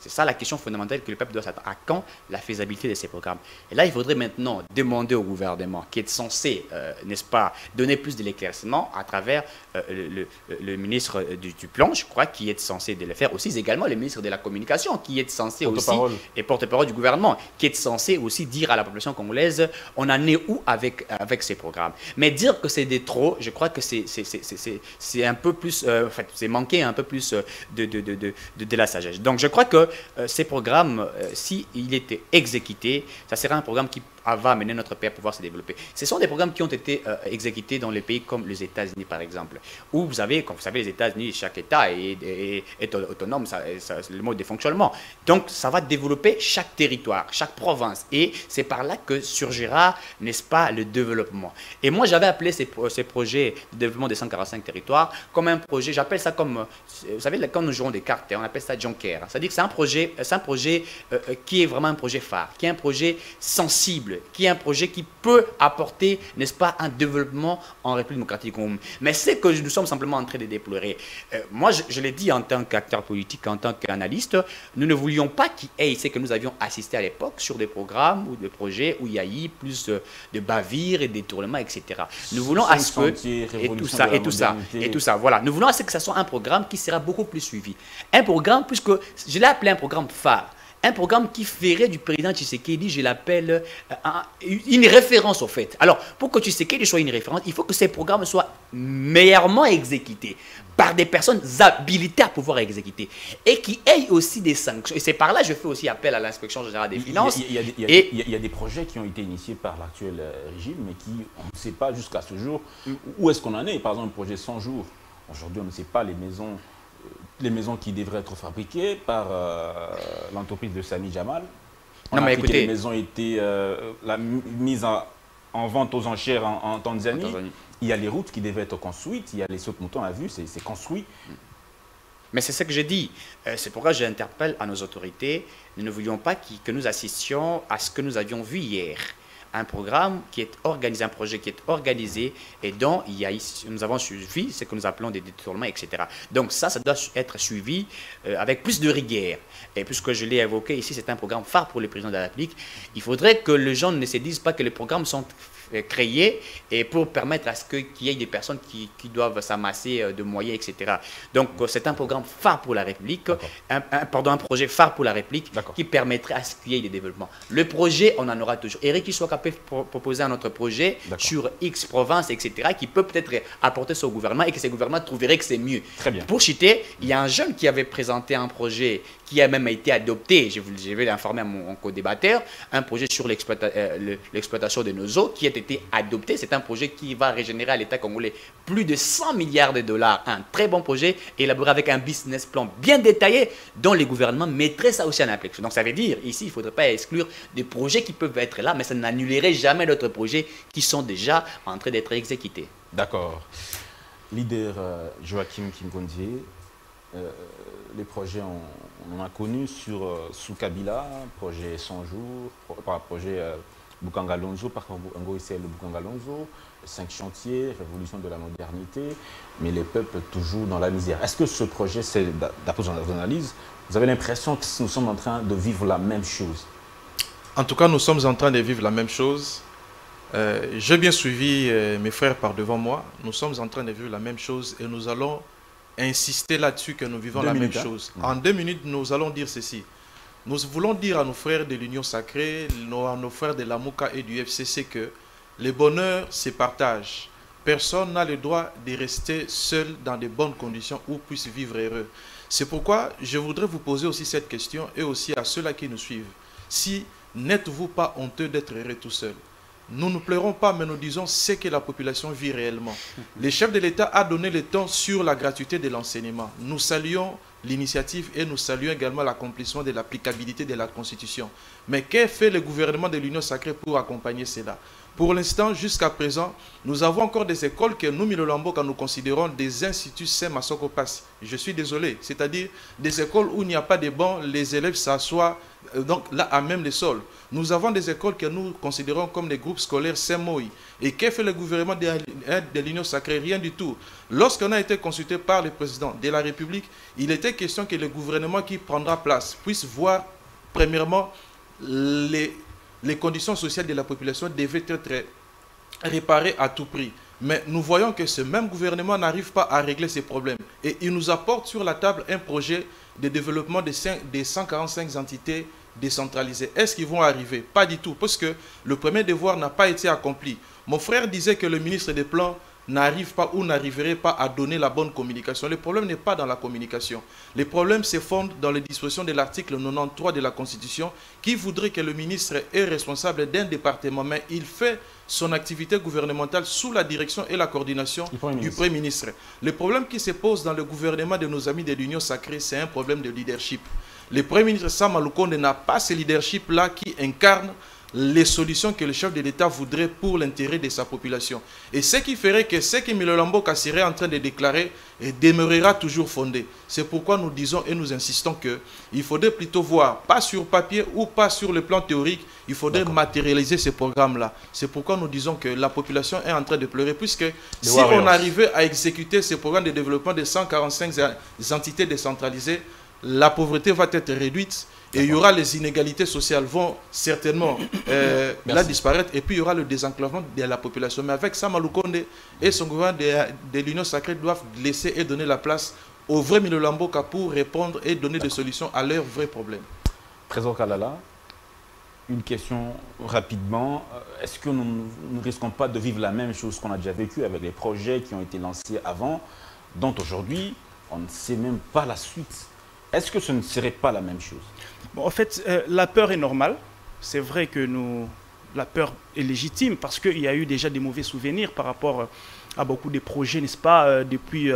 C'est ça la question fondamentale que le peuple doit s'attendre. À quand la faisabilité de ces programmes? Et là, il faudrait maintenant demander au gouvernement, qui est censé, euh, n'est-ce pas, donner plus de l'éclaircissement à travers euh, le, ministre du, Plan, je crois, qui est censé de le faire aussi, également le ministre de la Communication, qui est censé aussi, et porte-parole du gouvernement, qui est censé aussi dire à la population congolaise, on en est où avec, avec ces programmes? Mais dire que c'est des trop, je crois que c'est un peu plus, euh, en fait, c'est manquer un peu plus de, de, de, de, de la sagesse. Donc je crois que euh, ces programmes, euh, s'il était exécuté, ça serait un programme qui va amener notre pays à pouvoir se développer. Ce sont des programmes qui ont été euh, exécutés dans les pays comme les États-Unis, par exemple, où vous avez, comme vous savez, les États-Unis, chaque État est, autonome, ça, le mode de fonctionnement. Donc, ça va développer chaque territoire, chaque province. Et c'est par là que surgira, n'est-ce pas, le développement. Et moi, j'avais appelé ces, projets de développement des 145 territoires comme un projet, j'appelle ça comme, vous savez, quand nous jouons des cartes, on appelle ça Junker. C'est-à-dire que c'est un projet, c'est un projet euh, euh, qui est vraiment un projet phare, qui est un projet sensible, qui est un projet qui peut apporter, n'est-ce pas, un développement en République démocratique Mais c'est que nous sommes simplement en train de déplorer. Euh, moi, je, l'ai dit en tant qu'acteur politique, en tant qu'analyste, nous ne voulions pas qu'il ait ce que nous avions assisté à l'époque sur des programmes ou des projets où il y a eu plus de, de bavires et détournements, etc. Nous voulons à ce que et tout ça et tout ça et tout ça. Voilà, nous voulons à ce que ce soit un programme qui sera beaucoup plus suivi. Un programme puisque je l'ai appelé un programme phare un programme qui ferait du président Tshisekedi, je l'appelle euh, une référence au fait. Alors, pour que Tshisekedi soit une référence, il faut que ces programmes soient meilleurement exécutés par des personnes habilitées à pouvoir exécuter et qui aient aussi des sanctions. Et c'est par là que je fais aussi appel à l'inspection générale des finances. Il y, a, il, y a, des projets qui ont été initiés par l'actuel euh, régime, mais qui, on ne sait pas jusqu'à ce jour où est-ce qu'on en est. Par exemple, le projet 100 jours. Aujourd'hui, on ne sait pas les maisons les maisons qui devraient être fabriquées par euh, l'entreprise de Sani Jamal. On non, mais écoutez, les maisons étaient euh, la mise en, vente aux enchères en, Tanzanie. Il y a les routes qui devaient être construites, il y a les sautes moutons, on l'a vu, c'est construit. Mais c'est ce que j'ai dit. Euh, c'est pourquoi j'interpelle à nos autorités. Nous ne voulions pas que nous assistions à ce que nous avions vu hier un programme qui est organisé, un projet qui est organisé et dont il y a, nous avons suivi ce que nous appelons des détournements, etc. Donc ça, ça doit être suivi euh, avec plus de rigueur. Et puisque je l'ai évoqué ici, c'est un programme phare pour le président de la République, il faudrait que les gens ne se disent pas que les programmes sont créé et pour permettre à ce qu'il y ait des personnes qui, doivent s'amasser euh, de moyens, etc. Donc euh, c'est un programme phare pour la République, un, pardon, un projet phare pour la République qui permettrait à ce qu'il y ait des développements. Le projet, on en aura toujours. Eric soit capable de proposer un autre projet sur X province, etc., qui peut peut-être apporter son gouvernement et que ces gouvernements trouveraient que c'est mieux. Très bien. Pour citer, il y a un jeune qui avait présenté un projet qui a même été adopté, je, vais l'informer à mon, co-débatteur, un projet sur l'exploitation de nos eaux qui est été adopté. C'est un projet qui va régénérer à l'État congolais plus de 100 milliards de dollars. Un très bon projet élaboré avec un business plan bien détaillé dont les gouvernements mettraient ça aussi en application. Donc ça veut dire, ici, il ne faudrait pas exclure des projets qui peuvent être là, mais ça n'annulerait jamais d'autres projets qui sont déjà en train d'être exécutés. D'accord. Leader euh, Joachim Kimgondier, euh, les projets, on, a connu sur, euh, sous Kabila, projet 100 jours, projet Bukangalonzo, par Congo le Bukangalonzo, cinq chantiers, révolution de la modernité, mais les peuples toujours dans la misère. Est-ce que ce projet, c'est d'après votre analyse, vous avez l'impression que nous sommes en train de vivre la même chose? En tout cas, nous sommes en train de vivre la même chose. Euh, j'ai bien suivi euh, mes frères par devant moi. Nous sommes en train de vivre la même chose et nous allons insister là-dessus que nous vivons la même hein? chose. En deux minutes, nous allons dire ceci. Nous voulons dire à nos frères de l'Union sacrée, à nos frères de la Mouka et du FCC que le bonheur se partage. Personne n'a le droit de rester seul dans de bonnes conditions ou puisse vivre heureux. C'est pourquoi je voudrais vous poser aussi cette question et aussi à ceux-là qui nous suivent. Si n'êtes-vous pas honteux d'être heureux tout seul? Nous ne pleurons pas, mais nous disons ce que la population vit réellement. Le chef de l'État a donné le temps sur la gratuité de l'enseignement. Nous saluons l'initiative et nous saluons également l'accomplissement de l'applicabilité de la Constitution. Mais qu'a fait le gouvernement de l'Union sacrée pour accompagner cela? Pour l'instant, jusqu'à présent, nous avons encore des écoles que nous, Milolambo, nous considérons des instituts saint. Je suis désolé. C'est-à-dire des écoles où il n'y a pas de bancs, les élèves s'assoient donc là à même le sol. Nous avons des écoles que nous considérons comme des groupes scolaires Saint-Moï. Et qu'a fait le gouvernement de l'Union sacrée Rien du tout. Lorsqu'on a été consulté par le président de la République, il était question que le gouvernement qui prendra place puisse voir, premièrement, les, les conditions sociales de la population devaient être réparées à tout prix. Mais nous voyons que ce même gouvernement n'arrive pas à régler ces problèmes. Et il nous apporte sur la table un projet de développement des 145 entités décentralisées. Est-ce qu'ils vont arriver? Pas du tout, parce que le premier devoir n'a pas été accompli. Mon frère disait que le ministre des Plans n'arrive pas ou n'arriverait pas à donner la bonne communication. Le problème n'est pas dans la communication. Le problème se fonde dans les dispositions de l'article 93 de la Constitution qui voudrait que le ministre est responsable d'un département, mais il fait son activité gouvernementale sous la direction et la coordination du Premier ministre. Le problème qui se pose dans le gouvernement de nos amis de l'Union sacrée, c'est un problème de leadership. Le Premier ministre Sam n'a pas ce leadership-là qui incarne les solutions que le chef de l'État voudrait pour l'intérêt de sa population. Et ce qui ferait que ce que Milolamboka serait en train de déclarer demeurera toujours fondé. C'est pourquoi nous disons et nous insistons qu'il faudrait plutôt voir, pas sur papier ou pas sur le plan théorique, il faudrait matérialiser ces programmes-là. C'est pourquoi nous disons que la population est en train de pleurer, puisque si on arrivait à exécuter ces programmes de développement de 145 entités décentralisées, la pauvreté va être réduite et il y aura les inégalités sociales vont certainement euh, là disparaître et puis il y aura le désenclavement de la population. Mais avec ça, Malukonde et son gouvernement de, l'Union sacrée doivent laisser et donner la place aux vrais Milolamboka pour répondre et donner des solutions à leurs vrais problèmes. Trésor Kalala, une question rapidement. Est-ce que nous ne risquons pas de vivre la même chose qu'on a déjà vécu avec les projets qui ont été lancés avant, dont aujourd'hui on ne sait même pas la suite? Est-ce que ce ne serait pas la même chose? En fait, euh, la peur est normale. C'est vrai que nous, la peur est légitime parce qu'il y a eu déjà des mauvais souvenirs par rapport euh, à beaucoup de projets, n'est-ce pas, euh, depuis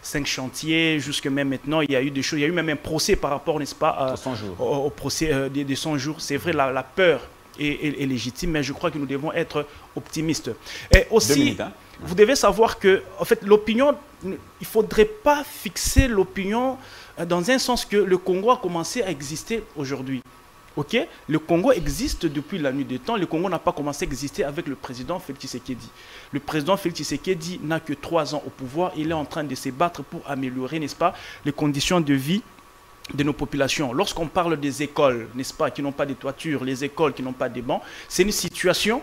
cinq chantiers jusque même maintenant, il y a eu des choses, il y a eu même un procès par rapport, n'est-ce pas, au, procès des, 100 jours. C'est vrai, la, peur est, légitime, mais je crois que nous devons être optimistes. Et aussi, hein. vous devez savoir que, en fait, l'opinion, il ne faudrait pas fixer l'opinion dans un sens que le Congo a commencé à exister aujourd'hui. Ok, le Congo existe depuis la nuit des temps. Le Congo n'a pas commencé à exister avec le président Félix Tshisekedi. Le président Félix Tshisekedi n'a que trois ans au pouvoir. Il est en train de se battre pour améliorer, n'est-ce pas, les conditions de vie de nos populations. Lorsqu'on parle des écoles, n'est-ce pas, qui n'ont pas de toiture, les écoles qui n'ont pas de bancs, c'est une situation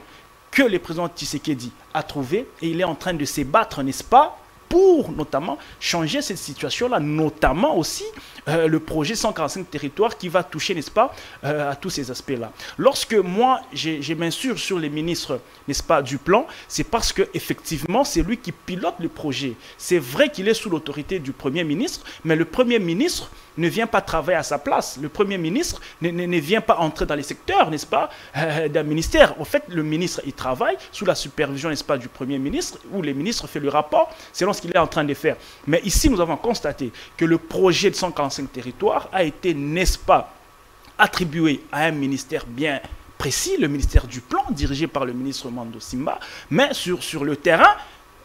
que le président Tshisekedi a trouvée et il est en train de se battre, n'est-ce pas, pour notamment changer cette situation-là, notamment aussi euh, le projet 145 territoires qui va toucher, n'est-ce pas, euh, à tous ces aspects-là. Lorsque moi, j'ai m'insurge sur les ministres, n'est-ce pas, du plan, c'est parce que effectivement, c'est lui qui pilote le projet. C'est vrai qu'il est sous l'autorité du Premier ministre, mais le Premier ministre ne vient pas travailler à sa place. Le Premier ministre ne, vient pas entrer dans les secteurs, n'est-ce pas, euh, d'un ministère. En fait, le ministre, il travaille sous la supervision, n'est-ce pas, du Premier ministre, où le ministre fait le rapport selon ce qu'il est en train de faire. Mais ici, nous avons constaté que le projet de 145 territoires a été, n'est-ce pas, attribué à un ministère bien précis, le ministère du Plan, dirigé par le ministre Mando Simba. Mais sur, le terrain,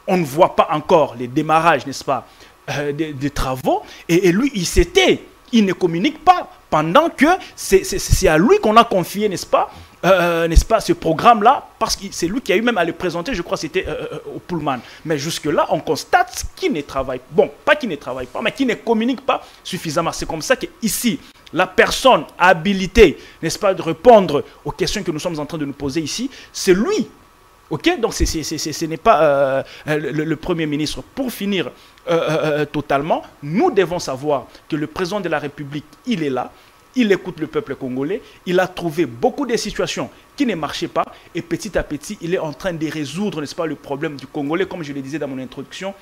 on ne voit pas encore les démarrages, n'est-ce pas, euh, des, travaux. Et, lui, il s'était, il ne communique pas pendant que c'est à lui qu'on a confié, n'est-ce pas, euh, n'est-ce pas, ce programme-là, parce que c'est lui qui a eu même à le présenter, je crois c'était euh, au Pullman. Mais jusque-là, on constate qu'il ne travaille, bon, pas qu'il ne travaille pas, mais qu'il ne communique pas suffisamment. C'est comme ça qu'ici, la personne habilitée, n'est-ce pas, de répondre aux questions que nous sommes en train de nous poser ici, c'est lui Ok? Donc ce n'est pas euh, le, Premier ministre. Pour finir euh, euh, totalement, nous devons savoir que le président de la République, il est là, il écoute le peuple congolais, il a trouvé beaucoup de situations qui ne marchaient pas et petit à petit, il est en train de résoudre, n'est-ce pas, le problème du Congolais, comme je le disais dans mon introduction.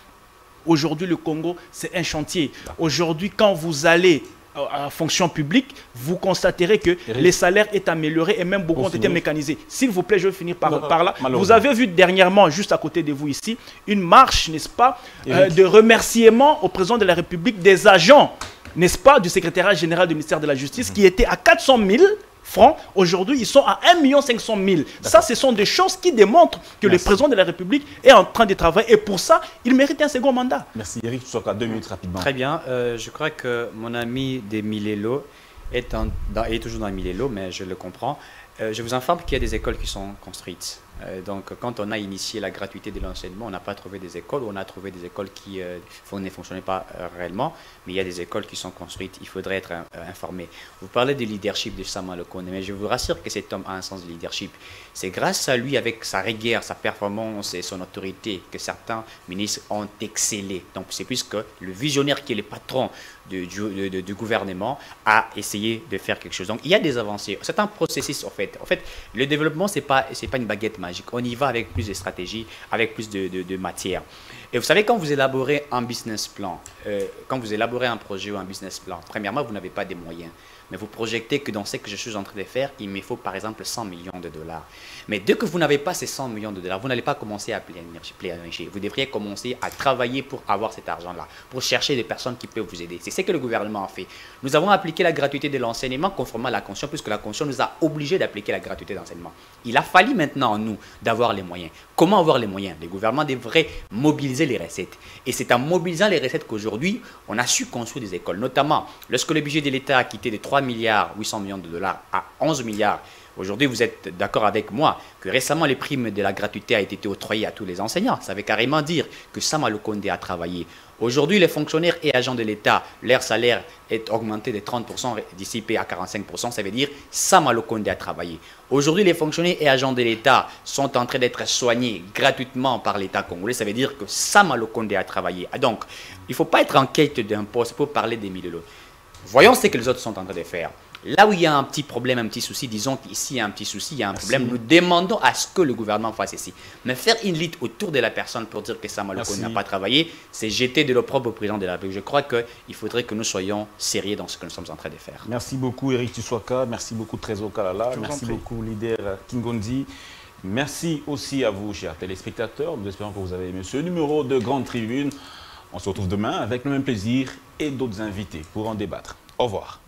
Aujourd'hui, le Congo, c'est un chantier. Aujourd'hui, quand vous allez à fonction publique, vous constaterez que les salaires est améliorés et même beaucoup ont été mécanisés. S'il vous plaît, je vais finir par, par là. Vous avez vu dernièrement, juste à côté de vous ici, une marche, n'est-ce pas, euh, de remerciement au président de la République des agents, n'est-ce pas, du secrétariat général du ministère de la Justice, qui était à 400 000 francs. Aujourd'hui, ils sont à 1 500 000. Ça, ce sont des choses qui démontrent que le président de la République est en train de travailler. Et pour ça, il mérite un second mandat. Merci. Eric à deux minutes rapidement. Très bien. Euh, je crois que mon ami des Milelo est, est toujours dans Milelo, mais je le comprends. Euh, je vous informe qu'il y a des écoles qui sont construites. Euh, donc, quand on a initié la gratuité de l'enseignement, on n'a pas trouvé des écoles, on a trouvé des écoles qui euh, ne fonctionnaient pas euh, réellement, mais il y a des écoles qui sont construites. Il faudrait être informé. Vous parlez du leadership de Sama Lokone, mais je vous rassure que cet homme a un sens de leadership. C'est grâce à lui, avec sa rigueur, sa performance et son autorité, que certains ministres ont excellé. Donc, c'est puisque le visionnaire qui est le patron du, du, gouvernement a essayé de faire quelque chose. Donc, il y a des avancées. C'est un processus, en fait. En fait, le développement, ce n'est pas, pas une baguette On y va avec plus de stratégie, avec plus de, matière. Et vous savez, quand vous élaborez un business plan, euh, quand vous élaborez un projet ou un business plan, premièrement, vous n'avez pas des moyens. Mais vous projetez que dans ce que je suis en train de faire, il me faut par exemple 100 millions de dollars. Mais dès que vous n'avez pas ces 100 millions de dollars, vous n'allez pas commencer à planifier. Vous devriez commencer à travailler pour avoir cet argent-là, pour chercher des personnes qui peuvent vous aider. C'est ce que le gouvernement a fait. Nous avons appliqué la gratuité de l'enseignement conformément à la Constitution, puisque la Constitution nous a obligés d'appliquer la gratuité d'enseignement. Il a fallu maintenant, nous, d'avoir les moyens. Comment avoir les moyens? Le gouvernement devrait mobiliser les recettes. Et c'est en mobilisant les recettes qu'aujourd'hui, on a su construire des écoles. Notamment, lorsque le budget de l'État a quitté de 3 milliards 800 millions de dollars à 11 milliards Aujourd'hui, vous êtes d'accord avec moi que récemment, les primes de la gratuité ont été octroyées à tous les enseignants. Ça veut carrément dire que Sama Lukonde a travaillé. Aujourd'hui, les fonctionnaires et agents de l'État, leur salaire est augmenté de 30%, dissipé à 45%. Ça veut dire Sama Lukonde a travaillé. Aujourd'hui, les fonctionnaires et agents de l'État sont en train d'être soignés gratuitement par l'État congolais. Ça veut dire que Sama Lukonde a travaillé. Ah, donc, il ne faut pas être en quête d'un poste pour parler des mille Voyons ce que les autres sont en train de faire. Là où il y a un petit problème, un petit souci, disons qu'ici il y a un petit souci, il y a un problème, nous demandons à ce que le gouvernement fasse ici. Mais faire une liste autour de la personne pour dire que Samaloko n'a pas travaillé, c'est jeter de l'opprobre au président de la République. Je crois qu'il faudrait que nous soyons sérieux dans ce que nous sommes en train de faire. Merci beaucoup Eric Tissouaka, merci beaucoup Trésor Kalala, merci beaucoup leader Kingondi. Merci aussi à vous, chers téléspectateurs. Nous espérons que vous avez aimé ce numéro de Grande Tribune. On se retrouve demain avec le même plaisir et d'autres invités pour en débattre. Au revoir.